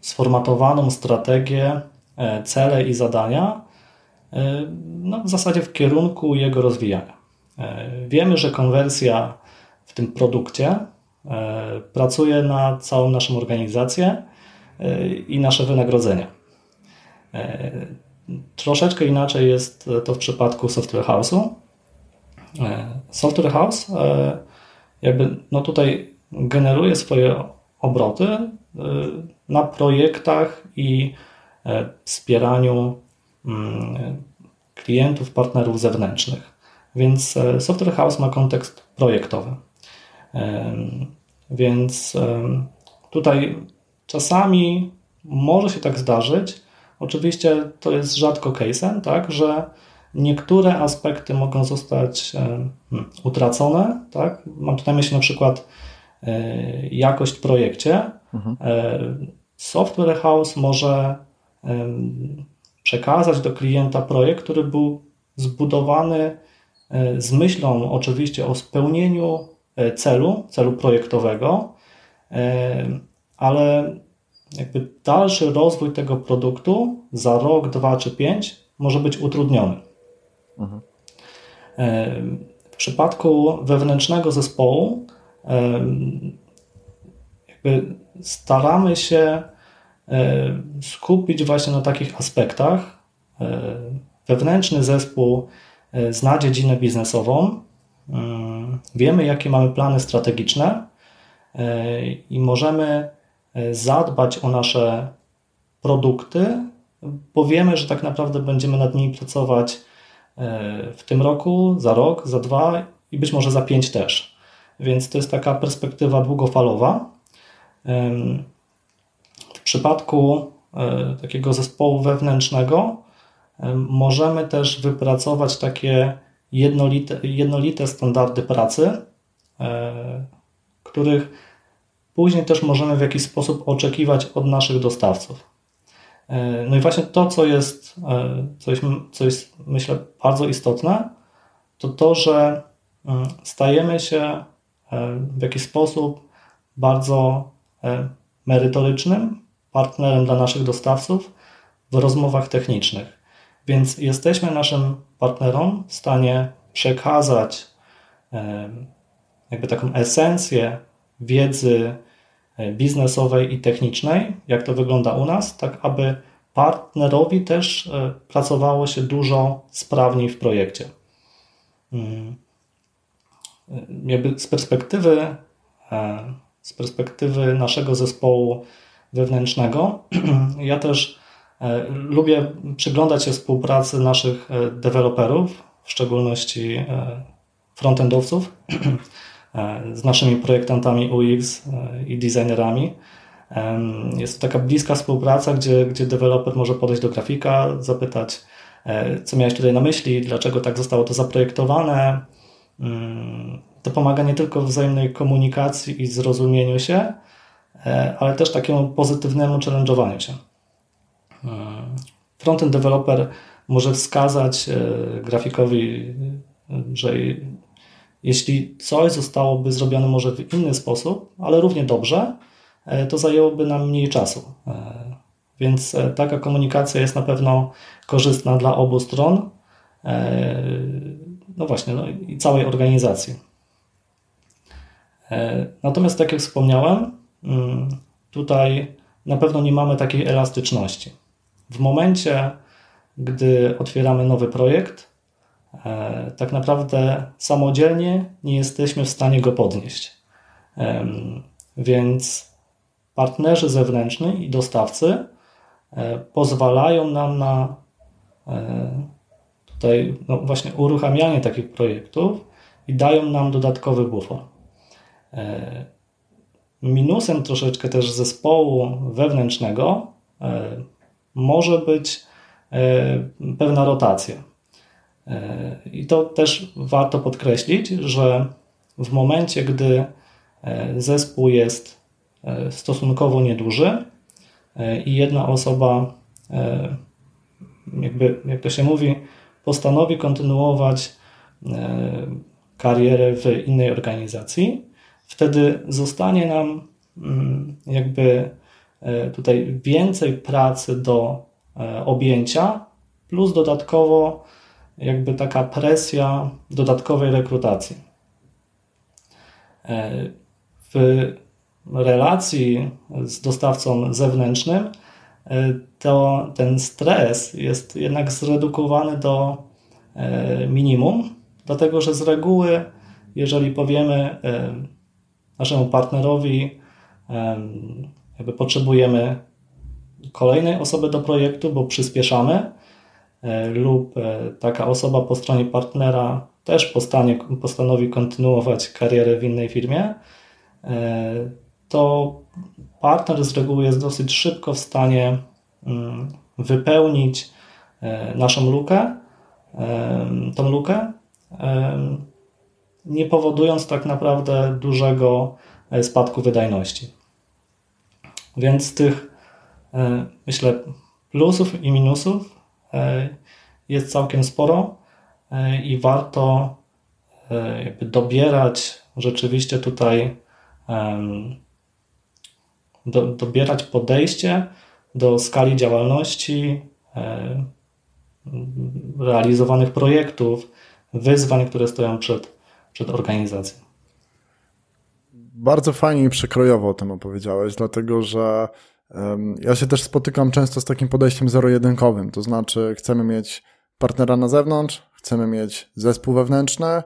sformatowaną strategię, cele i zadania, E, no, w zasadzie w kierunku jego rozwijania. E, wiemy, że konwersja w tym produkcie e, pracuje na całą naszą organizację i nasze wynagrodzenia. Troszeczkę inaczej jest to w przypadku Software House'u. Software House jakby no tutaj generuje swoje obroty na projektach i wspieraniu Mm, klientów, partnerów zewnętrznych. Więc Software House ma kontekst projektowy. Więc tutaj czasami może się tak zdarzyć, oczywiście to jest rzadko case'em, tak, że niektóre aspekty mogą zostać hmm, utracone. Tak? Mam tutaj na myśli na przykład e, jakość w projekcie. Mhm. E, software House może przekazać do klienta projekt, który był zbudowany e, z myślą oczywiście o spełnieniu celu, celu projektowego, ale jakby dalszy rozwój tego produktu za rok, dwa czy pięć może być utrudniony. Mhm. W przypadku wewnętrznego zespołu jakby staramy się skupić właśnie na takich aspektach. Wewnętrzny zespół e, zna dziedzinę biznesową, wiemy jakie mamy plany strategiczne e, i możemy e, zadbać o nasze produkty, bo wiemy, że tak naprawdę będziemy nad nimi pracować w tym roku, za rok, za dwa i być może za pięć też. Więc to jest taka perspektywa długofalowa. W przypadku e, takiego zespołu wewnętrznego możemy też wypracować takie jednolite, jednolite standardy pracy, e, których później też możemy w jakiś sposób oczekiwać od naszych dostawców. E, no i właśnie to, co jest, e, co jest, co jest myślę bardzo istotne, to to, że mm, stajemy się e, w jakiś sposób bardzo merytorycznym partnerem dla naszych dostawców w rozmowach technicznych. Więc jesteśmy naszym partnerom w stanie przekazać jakby taką esencję wiedzy biznesowej i technicznej, jak to wygląda u nas, tak aby partnerowi też e, pracowało się dużo sprawniej w projekcie. Mm. E, jakby z perspektywy, z perspektywy naszego zespołu wewnętrznego, [CLEARS THROAT] ja też lubię przyglądać się współpracy naszych deweloperów, w szczególności frontendowców, E, [CLEARS THROAT] z naszymi projektantami UX e, i designerami. Jest to taka bliska współpraca, gdzie, gdzie deweloper może podejść do grafika, zapytać, e, co miałeś tutaj na myśli, dlaczego tak zostało to zaprojektowane. Mm, to pomaga nie tylko w wzajemnej komunikacji i zrozumieniu się, ale też takiemu pozytywnemu challenge'owaniu się. Frontend developer może wskazać grafikowi, że jeśli coś zostałoby zrobione może w inny sposób, ale równie dobrze, e, to zajęłoby nam mniej czasu. E, więc e, taka komunikacja jest na pewno korzystna dla obu stron, no właśnie, no i całej organizacji. Natomiast, tak jak wspomniałem, mm, tutaj na pewno nie mamy takiej elastyczności. W momencie, gdy otwieramy nowy projekt, tak naprawdę samodzielnie nie jesteśmy w stanie go podnieść. Więc partnerzy zewnętrzni i dostawcy e, pozwalają nam na e, tutaj no właśnie uruchamianie takich projektów i dają nam dodatkowy bufor. Minusem troszeczkę też zespołu wewnętrznego może być pewna rotacja. I to też warto podkreślić, że w momencie, gdy e, zespół jest e, stosunkowo nieduży e, i jedna osoba, jakby, jak to się mówi, postanowi kontynuować karierę w innej organizacji, wtedy zostanie nam mm, jakby tutaj więcej pracy do objęcia, plus dodatkowo jakby taka presja dodatkowej rekrutacji. E, w relacji z dostawcą zewnętrznym e, to ten stres jest jednak zredukowany do e, minimum, dlatego że z reguły, jeżeli powiemy naszemu partnerowi, jakby potrzebujemy kolejnej osoby do projektu, bo przyspieszamy, lub e, taka osoba po stronie partnera też postanie, postanowi kontynuować karierę w innej firmie, to partner z reguły jest dosyć szybko w stanie mm, wypełnić naszą lukę, tą lukę, nie powodując tak naprawdę dużego spadku wydajności. Więc tych, myślę, plusów i minusów jest całkiem sporo i warto jakby dobierać rzeczywiście tutaj do, dobierać podejście do skali działalności, realizowanych projektów, wyzwań, które stoją przed, przed organizacją. Bardzo fajnie i przekrojowo o tym opowiedziałeś, dlatego że ja się też spotykam często z takim podejściem zero-jedynkowym, to znaczy chcemy mieć partnera na zewnątrz, chcemy mieć zespół wewnętrzny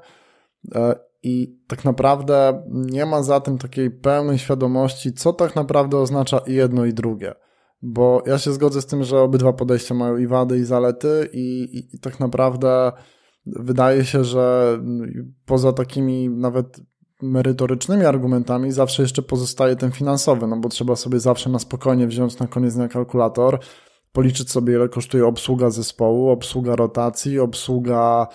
e, i tak naprawdę nie ma za tym takiej pełnej świadomości, co tak naprawdę oznacza i jedno i drugie. Bo ja się zgodzę z tym, że obydwa podejścia mają i wady, i zalety, i, i, i tak naprawdę wydaje się, że poza takimi nawet merytorycznymi argumentami zawsze jeszcze pozostaje ten finansowy, no bo trzeba sobie zawsze na spokojnie wziąć na koniec dnia kalkulator, policzyć sobie ile kosztuje obsługa zespołu, obsługa rotacji, obsługa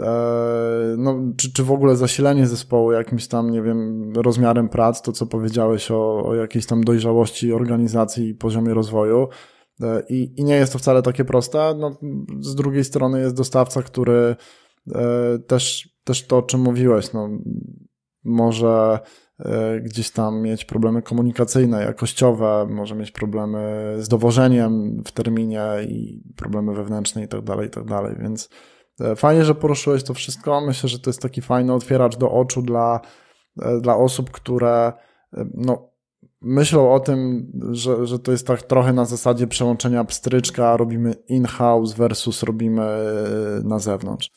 e, no, czy, czy w ogóle zasilenie zespołu jakimś tam, nie wiem, rozmiarem prac, to co powiedziałeś o, o jakiejś tam dojrzałości organizacji i poziomie rozwoju. E, I, I nie jest to wcale takie proste. No, z drugiej strony jest dostawca, który e, też, też to, o czym mówiłeś, no, może e, gdzieś tam mieć problemy komunikacyjne, jakościowe, może mieć problemy z dowożeniem w terminie i problemy wewnętrzne i tak dalej, i tak. Więc fajnie, że poruszyłeś to wszystko. Myślę, że to jest taki fajny otwieracz do oczu dla, dla osób, które no, myślą o tym, że, że to jest tak trochę na zasadzie przełączenia pstryczka, robimy in-house versus robimy e, na zewnątrz.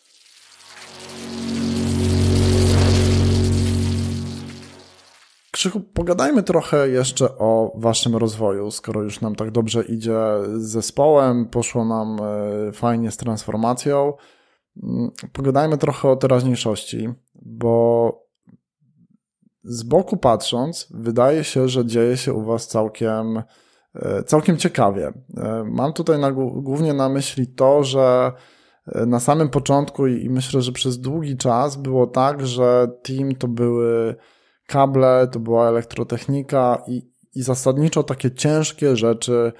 Krzychu, pogadajmy trochę jeszcze o waszym rozwoju, skoro już nam tak dobrze idzie z zespołem, poszło nam e, fajnie z transformacją. Mm, pogadajmy trochę o teraźniejszości, bo z boku patrząc, wydaje się, że dzieje się u Was całkiem, e, całkiem ciekawie. E, mam tutaj na, głównie na myśli to, że na samym początku i myślę, że przez długi czas było tak, że team to były kable, to była elektrotechnika i, i zasadniczo takie ciężkie rzeczy,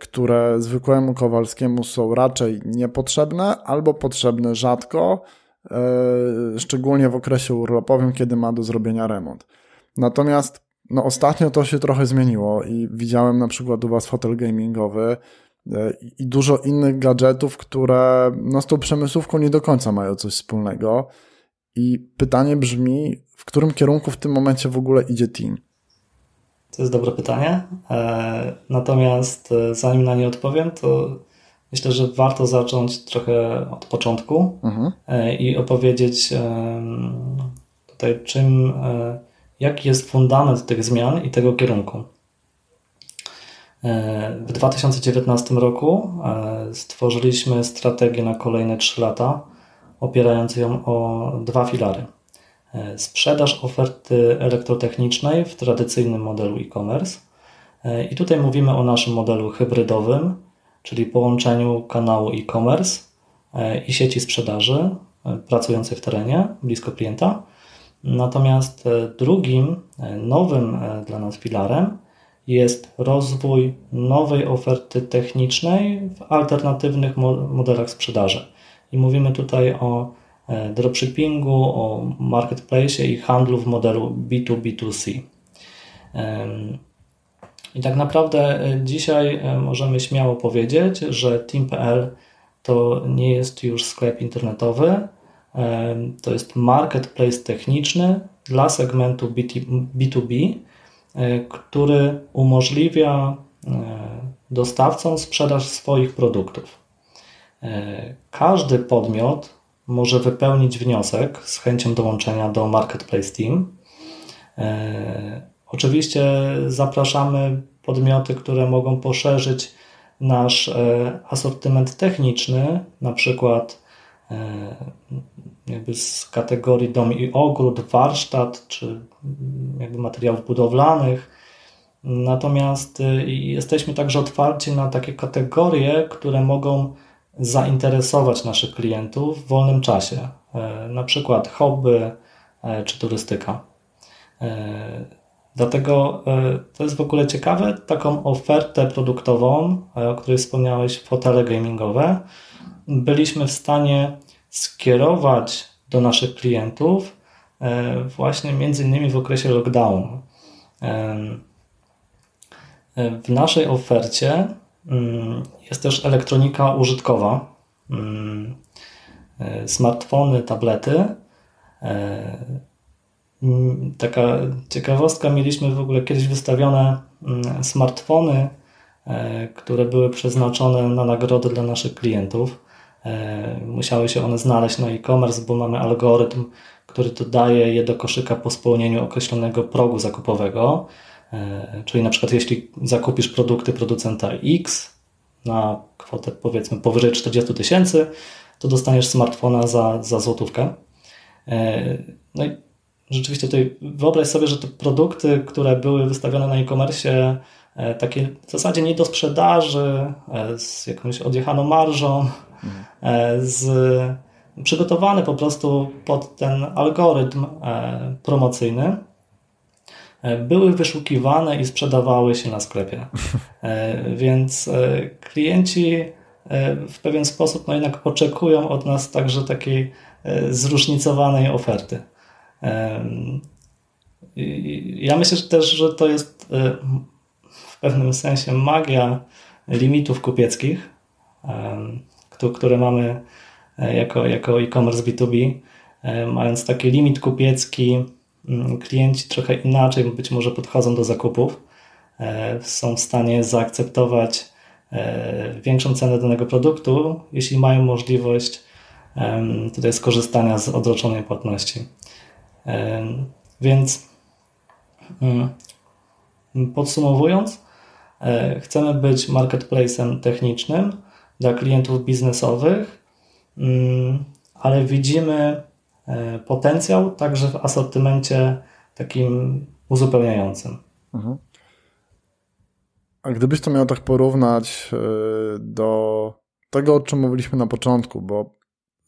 które zwykłemu Kowalskiemu są raczej niepotrzebne albo potrzebne rzadko, E, szczególnie w okresie urlopowym, kiedy ma do zrobienia remont. Natomiast no, ostatnio to się trochę zmieniło i widziałem na przykład u Was fotel gamingowy e, i dużo innych gadżetów, które no, z tą przemysłówką nie do końca mają coś wspólnego. I pytanie brzmi, w którym kierunku w tym momencie w ogóle idzie team? To jest dobre pytanie. E, natomiast zanim na nie odpowiem, to myślę, że warto zacząć trochę od początku mhm. E, i opowiedzieć tutaj, czym, e, jaki jest fundament tych zmian i tego kierunku. E, w 2019 roku stworzyliśmy strategię na kolejne 3 lata, opierając ją o dwa filary. Sprzedaż oferty elektrotechnicznej w tradycyjnym modelu e-commerce. I tutaj mówimy o naszym modelu hybrydowym, czyli połączeniu kanału e-commerce e, i sieci sprzedaży e, pracującej w terenie, blisko klienta. Natomiast e, drugim nowym dla nas filarem jest rozwój nowej oferty technicznej w alternatywnych modelach sprzedaży. I mówimy tutaj o dropshippingu, o marketplace i handlu w modelu B2B2C. I tak naprawdę e, dzisiaj e, możemy śmiało powiedzieć, że Team.pl to nie jest już sklep internetowy, e, to jest marketplace techniczny dla segmentu B2B, który umożliwia dostawcom sprzedaż swoich produktów. Każdy podmiot może wypełnić wniosek z chęcią dołączenia do Marketplace Team. Oczywiście zapraszamy podmioty, które mogą poszerzyć nasz e, asortyment techniczny, na przykład jakby z kategorii dom i ogród, warsztat, czy jakby materiałów budowlanych. Natomiast jesteśmy także otwarci na takie kategorie, które mogą zainteresować naszych klientów w wolnym czasie. Na przykład hobby czy turystyka. Dlatego e, to jest w ogóle ciekawe, taką ofertę produktową, e, o której wspomniałeś, fotele gamingowe, byliśmy w stanie skierować do naszych klientów e, właśnie między innymi w okresie lockdownu. W naszej ofercie mm, jest też elektronika użytkowa, mm, smartfony, tablety, Mm, taka ciekawostka, mieliśmy w ogóle kiedyś wystawione mm, smartfony, e, które były przeznaczone na nagrody dla naszych klientów. E, musiały się one znaleźć na e-commerce, bo mamy algorytm, który dodaje je do koszyka po spełnieniu określonego progu zakupowego. E, czyli na przykład jeśli zakupisz produkty producenta X na kwotę powiedzmy powyżej 40 tysięcy, to dostaniesz smartfona za, za złotówkę. No i rzeczywiście tutaj wyobraź sobie, że te produkty, które były wystawione na e-commerce, e, takie w zasadzie nie do sprzedaży, e, z jakąś odjechaną marżą, z, przygotowane po prostu pod ten algorytm promocyjny, były wyszukiwane i sprzedawały się na sklepie. Więc klienci w pewien sposób no jednak oczekują od nas także takiej zróżnicowanej oferty. Ja myślę że też, że to jest e, w pewnym sensie magia limitów kupieckich, które mamy e, jako, jako e-commerce B2B. E, mając taki limit kupiecki, klienci trochę inaczej być może podchodzą do zakupów. Są w stanie zaakceptować większą cenę danego produktu, jeśli mają możliwość tutaj skorzystania z odroczonej płatności. Więc mm, podsumowując, e, chcemy być marketplacem technicznym dla klientów biznesowych, mm, ale widzimy e, potencjał także w asortymencie takim uzupełniającym. Mhm. A gdybyś to miał tak porównać e, do tego, o czym mówiliśmy na początku, bo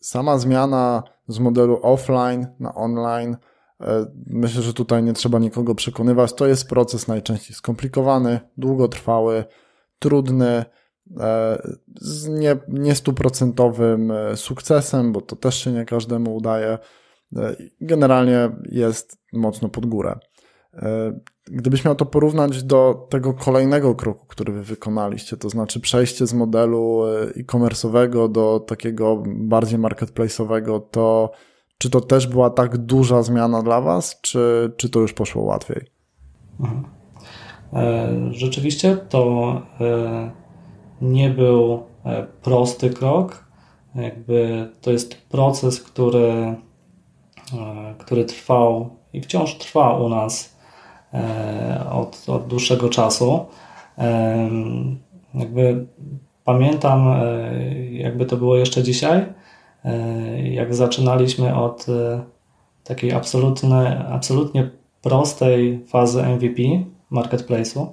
sama zmiana z modelu offline na online E, myślę, że tutaj nie trzeba nikogo przekonywać. To jest proces najczęściej skomplikowany, długotrwały, trudny, e, z nie, nie stuprocentowym e, sukcesem, bo to też się nie każdemu udaje. Generalnie jest mocno pod górę. Gdybyś miał to porównać do tego kolejnego kroku, który wy wykonaliście, to znaczy przejście z modelu e-commerce'owego do takiego bardziej marketplace'owego, to czy to też była tak duża zmiana dla Was, czy, czy to już poszło łatwiej? Mhm. E, rzeczywiście to e, nie był e, prosty krok. Jakby to jest proces, który, który trwał i wciąż trwa u nas od, od dłuższego czasu. Jakby pamiętam, jakby to było jeszcze dzisiaj, E, jak zaczynaliśmy od e, takiej absolutnie, absolutnie prostej fazy MVP, marketplace'u,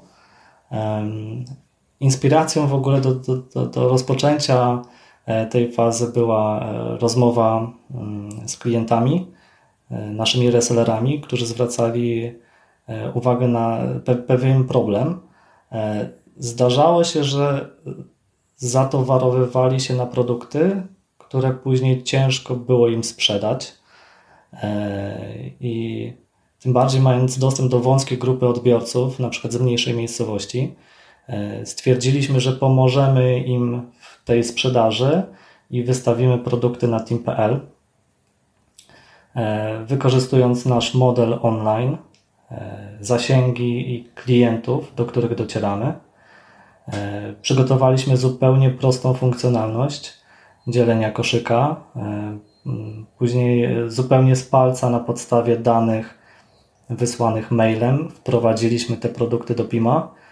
inspiracją w ogóle do, do, do rozpoczęcia e, tej fazy była rozmowa mm, z klientami, naszymi resellerami, którzy zwracali uwagę na pewien problem. Zdarzało się, że zatowarowywali się na produkty, które później ciężko było im sprzedać. E, I tym bardziej mając dostęp do wąskiej grupy odbiorców, na przykład z mniejszej miejscowości, e, stwierdziliśmy, że pomożemy im w tej sprzedaży i wystawimy produkty na team.pl. E, wykorzystując nasz model online, zasięgi i klientów, do których docieramy, przygotowaliśmy zupełnie prostą funkcjonalność, dzielenia koszyka. E, później zupełnie z palca na podstawie danych wysłanych mailem wprowadziliśmy te produkty do PIMA e,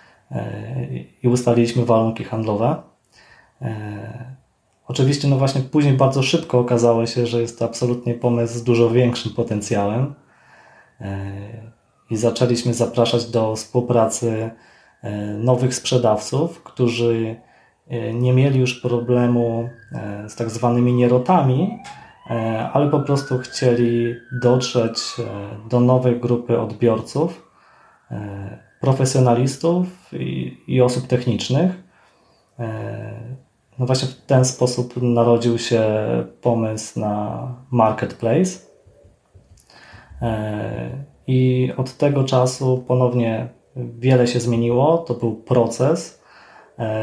i ustaliliśmy warunki handlowe. E, Oczywiście, no właśnie później bardzo szybko okazało się, że jest to absolutnie pomysł z dużo większym potencjałem i zaczęliśmy zapraszać do współpracy nowych sprzedawców, którzy nie mieli już problemu z tak zwanymi nierotami, E, ale po prostu chcieli dotrzeć e, do nowej grupy odbiorców, e, profesjonalistów i, i osób technicznych. No właśnie w ten sposób narodził się pomysł na marketplace. I od tego czasu ponownie wiele się zmieniło. To był proces.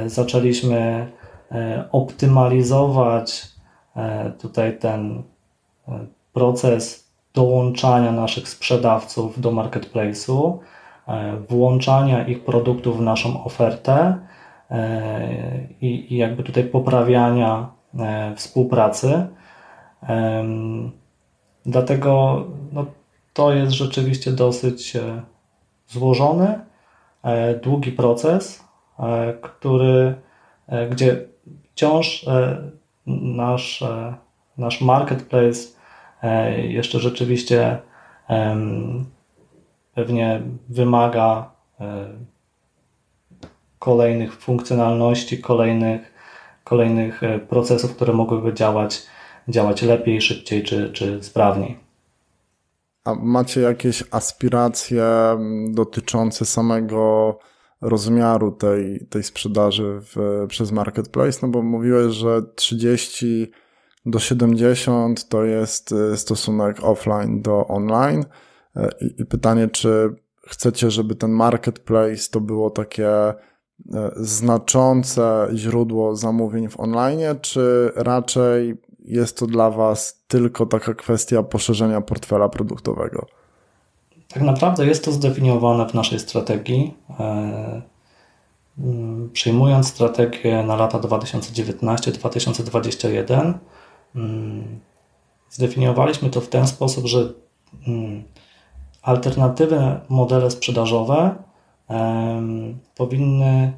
Zaczęliśmy optymalizować E, tutaj ten e, proces dołączania naszych sprzedawców do marketplace'u, e, włączania ich produktów w naszą ofertę i, i jakby tutaj poprawiania współpracy. Dlatego no, to jest rzeczywiście dosyć złożony, długi proces, który, gdzie wciąż nasz, e, nasz marketplace e, jeszcze rzeczywiście pewnie wymaga e, kolejnych funkcjonalności, kolejnych, kolejnych procesów, które mogłyby działać, działać lepiej, szybciej czy, czy sprawniej. A macie jakieś aspiracje dotyczące samego rozmiaru tej, tej sprzedaży w, przez marketplace, no bo mówiłeś, że 30 do 70 to jest y, stosunek offline do online i, i pytanie, czy chcecie, żeby ten marketplace to było takie y, znaczące źródło zamówień w online, czy raczej jest to dla Was tylko taka kwestia poszerzenia portfela produktowego? Tak naprawdę jest to zdefiniowane w naszej strategii. E, mm, przyjmując strategię na lata 2019-2021, mm, zdefiniowaliśmy to w ten sposób, że mm, alternatywne modele sprzedażowe powinny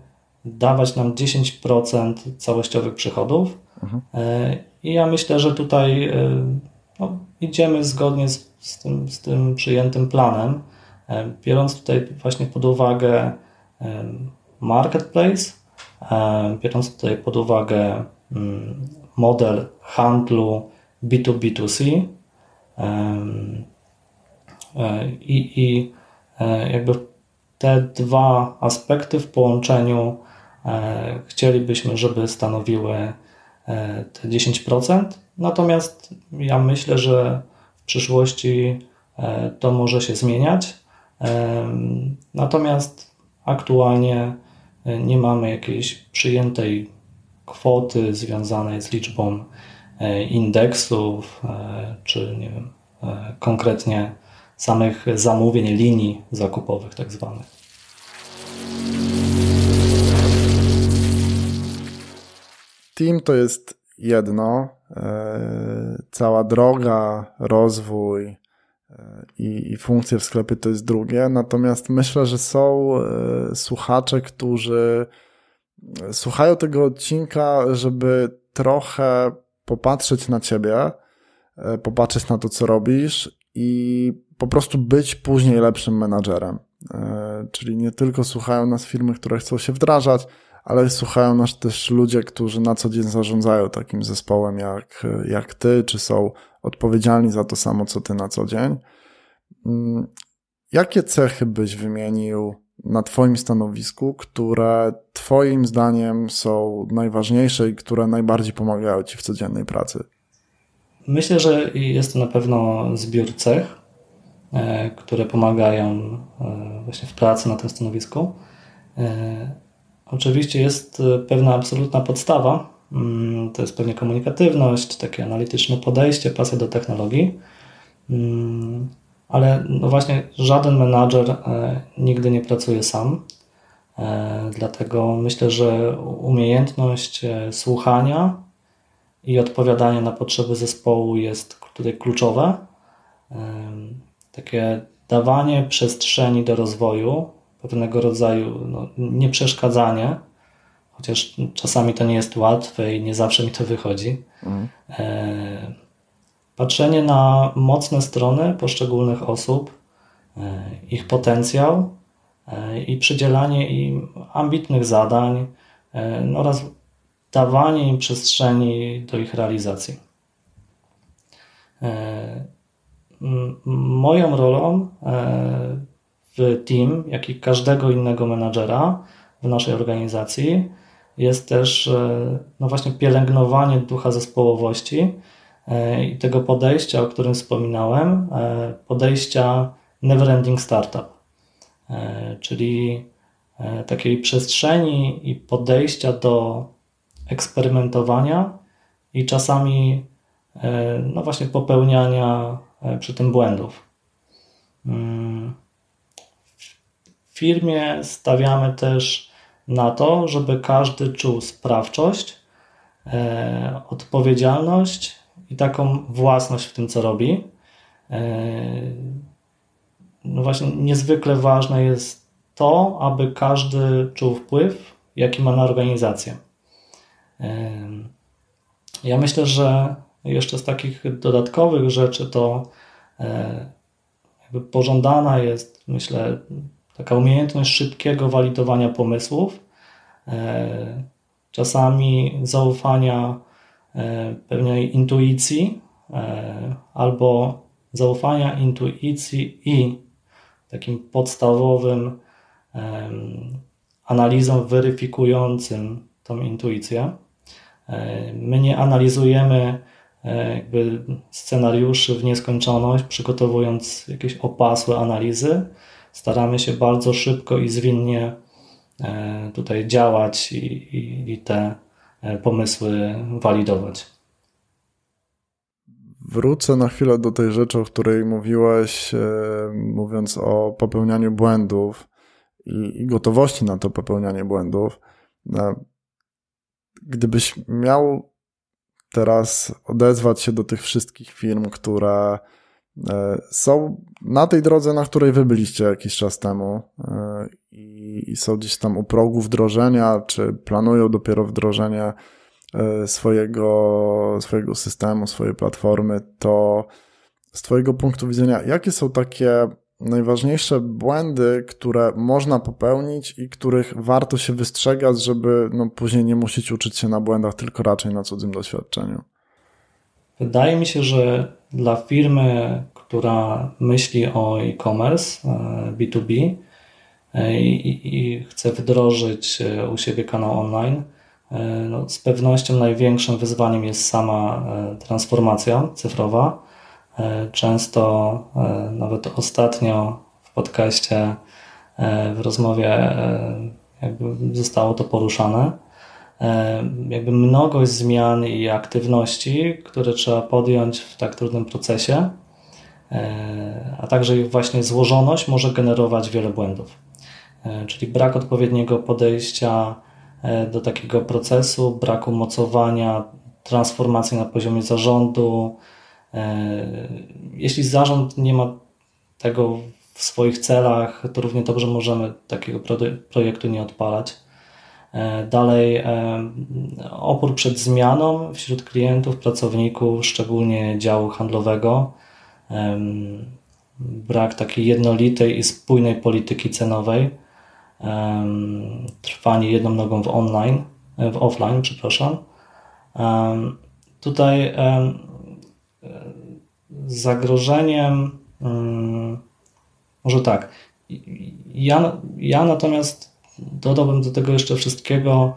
dawać nam 10% całościowych przychodów. Mhm. E, I ja myślę, że tutaj e, no, idziemy zgodnie z z tym, z tym przyjętym planem, e, biorąc tutaj właśnie pod uwagę marketplace, biorąc tutaj pod uwagę mm, model handlu B2B2C i, i jakby te dwa aspekty w połączeniu chcielibyśmy, żeby stanowiły te 10%. Natomiast ja myślę, że w przyszłości e, to może się zmieniać. E, natomiast aktualnie e, nie mamy jakiejś przyjętej kwoty związanej z liczbą indeksów, czy nie wiem, konkretnie samych zamówień linii zakupowych tak zwanych. Team to jest jedno, E, cała droga, rozwój e, i, i funkcje w sklepie to jest drugie. Natomiast myślę, że są e, słuchacze, którzy słuchają tego odcinka, żeby trochę popatrzeć na ciebie, popatrzeć na to, co robisz i po prostu być później lepszym menadżerem. Czyli nie tylko słuchają nas firmy, które chcą się wdrażać, ale słuchają nas też ludzie, którzy na co dzień zarządzają takim zespołem jak, jak ty, czy są odpowiedzialni za to samo, co ty na co dzień. Mm, jakie cechy byś wymienił na Twoim stanowisku, które Twoim zdaniem są najważniejsze i które najbardziej pomagają Ci w codziennej pracy? Myślę, że jest to na pewno zbiór cech, e, które pomagają e, właśnie w pracy na tym stanowisku. E, Oczywiście jest pewna absolutna podstawa, mm, to jest pewnie komunikatywność, takie analityczne podejście, pasja do technologii, mm, ale no właśnie żaden menadżer nigdy nie pracuje sam. Dlatego myślę, że umiejętność słuchania i odpowiadania na potrzeby zespołu jest tutaj kluczowe. Takie dawanie przestrzeni do rozwoju, pewnego rodzaju no, nieprzeszkadzanie chociaż czasami to nie jest łatwe i nie zawsze mi to wychodzi. Mhm. Patrzenie na mocne strony poszczególnych osób, ich potencjał i przydzielanie im ambitnych zadań oraz dawanie im przestrzeni do ich realizacji. Moją rolą w team, jak i każdego innego menadżera w naszej organizacji jest też e, no właśnie pielęgnowanie ducha zespołowości e, i tego podejścia, o którym wspominałem, e, podejścia never-ending startup, czyli takiej przestrzeni i podejścia do eksperymentowania i czasami no właśnie popełniania przy tym błędów. Mm firmie stawiamy też na to, żeby każdy czuł sprawczość, e, odpowiedzialność i taką własność w tym, co robi. E, no właśnie, niezwykle ważne jest to, aby każdy czuł wpływ, jaki ma na organizację. Ja myślę, że jeszcze z takich dodatkowych rzeczy to e, jakby pożądana jest, myślę, taka umiejętność szybkiego walidowania pomysłów, e, czasami zaufania e, pewnej intuicji albo zaufania intuicji i takim podstawowym analizom weryfikującym tą intuicję. My nie analizujemy jakby scenariuszy w nieskończoność, przygotowując jakieś opasłe analizy, staramy się bardzo szybko i zwinnie e, tutaj działać i, i, i te e, pomysły walidować. Wrócę na chwilę do tej rzeczy, o której mówiłeś, e, mówiąc o popełnianiu błędów i gotowości na to popełnianie błędów. Gdybyś miał teraz odezwać się do tych wszystkich firm, które E, są na tej drodze, na której wy byliście jakiś czas temu e, i, są gdzieś tam u progu wdrożenia, czy planują dopiero wdrożenie e, swojego, swojego systemu, swojej platformy, to z Twojego punktu widzenia, jakie są takie najważniejsze błędy, które można popełnić i których warto się wystrzegać, żeby no, później nie musieć uczyć się na błędach, tylko raczej na cudzym doświadczeniu? Wydaje mi się, że dla firmy, która myśli o e-commerce B2B e, e, i, i, chce wdrożyć e, u siebie kanał online, no, z pewnością największym wyzwaniem jest sama transformacja cyfrowa. Często, nawet ostatnio w podcaście, w rozmowie, jakby zostało to poruszane E, jakby mnogość zmian i aktywności, które trzeba podjąć w tak trudnym procesie, e, a także ich właśnie złożoność może generować wiele błędów. E, czyli brak odpowiedniego podejścia do takiego procesu, brak umocowania, transformacji na poziomie zarządu. Jeśli zarząd nie ma tego w swoich celach, to równie dobrze możemy takiego projektu nie odpalać. E, dalej e, opór przed zmianą wśród klientów, pracowników, szczególnie działu handlowego, brak takiej jednolitej i spójnej polityki cenowej, trwanie jedną nogą w online, e, w offline, przepraszam. Tutaj zagrożeniem, mm, może tak, ja, ja natomiast dodałbym do tego jeszcze wszystkiego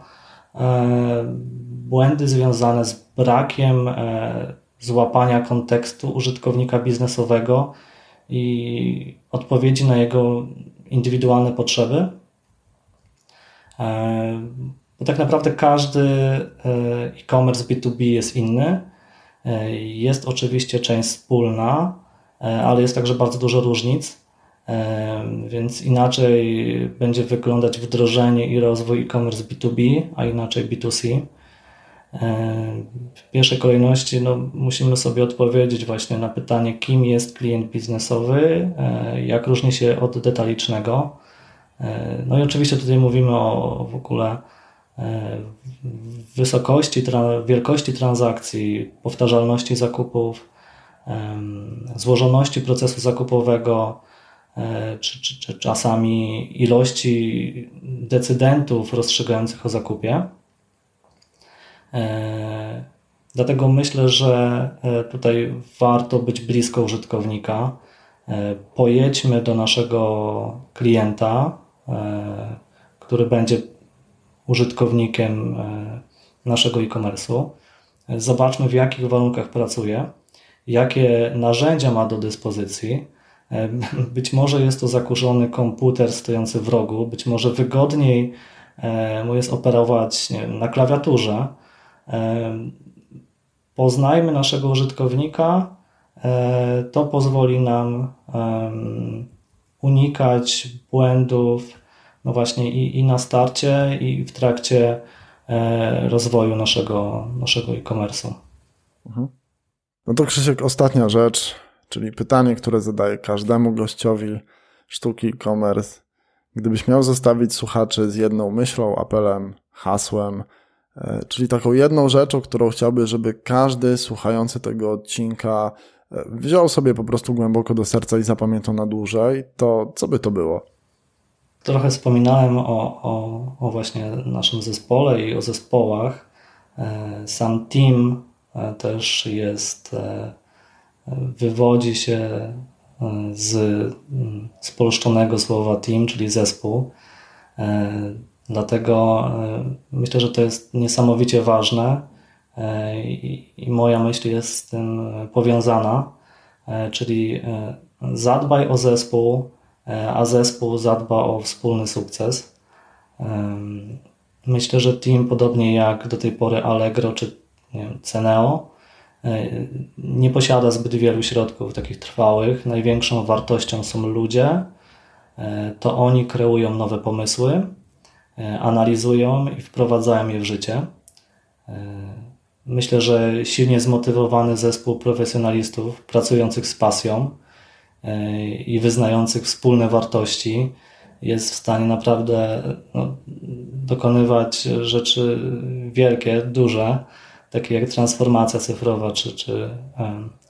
e, błędy związane z brakiem e, złapania kontekstu użytkownika biznesowego i odpowiedzi na jego indywidualne potrzeby. E, bo tak naprawdę każdy e-commerce B2B jest inny. Jest oczywiście część wspólna, ale jest także bardzo dużo różnic. Więc inaczej będzie wyglądać wdrożenie i rozwój e-commerce B2B, a inaczej B2C. W pierwszej kolejności no, musimy sobie odpowiedzieć właśnie na pytanie, kim jest klient biznesowy, e, jak różni się od detalicznego. E, no i oczywiście tutaj mówimy o w ogóle wysokości, wielkości transakcji, powtarzalności zakupów, złożoności procesu zakupowego, e, czy, czy, czy czasami ilości decydentów rozstrzygających o zakupie. E, dlatego myślę, że e, tutaj warto być blisko użytkownika. Pojedźmy do naszego klienta, który będzie użytkownikiem naszego e-commerce'u. Zobaczmy, w jakich warunkach pracuje, jakie narzędzia ma do dyspozycji. E, być może jest to zakurzony komputer stojący w rogu, być może wygodniej e, mu jest operować wiem, na klawiaturze. Poznajmy naszego użytkownika, to pozwoli nam unikać błędów, no właśnie i, i na starcie, i w trakcie E, rozwoju naszego, naszego e-commerce'u. Mhm. No to Krzysiek, ostatnia rzecz, czyli pytanie, które zadaję każdemu gościowi sztuki e-commerce. Gdybyś miał zostawić słuchaczy z jedną myślą, apelem, hasłem, e, czyli taką jedną rzeczą, którą chciałby, żeby każdy słuchający tego odcinka e, wziął sobie po prostu głęboko do serca i zapamiętał na dłużej, to co by to było? Trochę wspominałem o, o, o właśnie naszym zespole i o zespołach. E, sam team e, też jest, e, wywodzi się z mm, spolszczonego słowa team, czyli zespół. Dlatego myślę, że to jest niesamowicie ważne i moja myśl jest z tym powiązana, czyli zadbaj o zespół, a zespół zadba o wspólny sukces. Myślę, że team, podobnie jak do tej pory Allegro czy wiem, Ceneo, e, nie posiada zbyt wielu środków takich trwałych. Największą wartością są ludzie. E, to oni kreują nowe pomysły, analizują i wprowadzają je w życie. Myślę, że silnie zmotywowany zespół profesjonalistów pracujących z pasją E, i wyznających wspólne wartości jest w stanie naprawdę no, dokonywać rzeczy wielkie, duże, takie jak transformacja cyfrowa czy, czy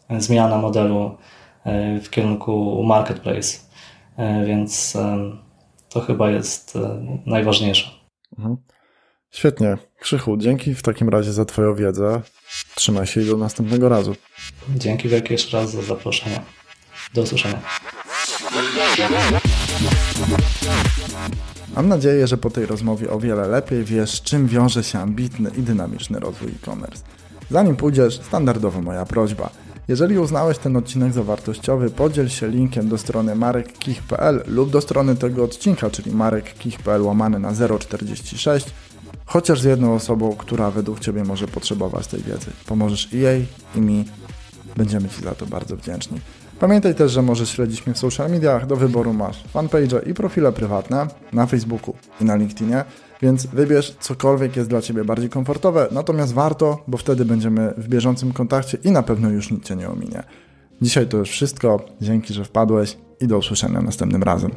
e, zmiana modelu e, w kierunku marketplace. Więc to chyba jest najważniejsze. Mhm. Świetnie. Krzychu, dzięki w takim razie za Twoją wiedzę. Trzymaj się i do następnego razu. Dzięki wielkie jeszcze raz za zaproszenie. Do usłyszenia. Mam nadzieję, że po tej rozmowie o wiele lepiej wiesz, czym wiąże się ambitny i dynamiczny rozwój e-commerce. Zanim pójdziesz, standardowo moja prośba. Jeżeli uznałeś ten odcinek za wartościowy, podziel się linkiem do strony marekkich.pl lub do strony tego odcinka, czyli marekkich.pl łamany na 046, chociaż z jedną osobą, która według Ciebie może potrzebować tej wiedzy. Pomożesz i jej, i mi. Będziemy Ci za to bardzo wdzięczni. Pamiętaj też, że możesz śledzić mnie w social mediach. Do wyboru masz fanpage i profile prywatne na Facebooku i na LinkedInie, więc wybierz cokolwiek jest dla Ciebie bardziej komfortowe, natomiast warto, bo wtedy będziemy w bieżącym kontakcie i na pewno już nic Cię nie ominie. Dzisiaj to już wszystko. Dzięki, że wpadłeś i do usłyszenia następnym razem.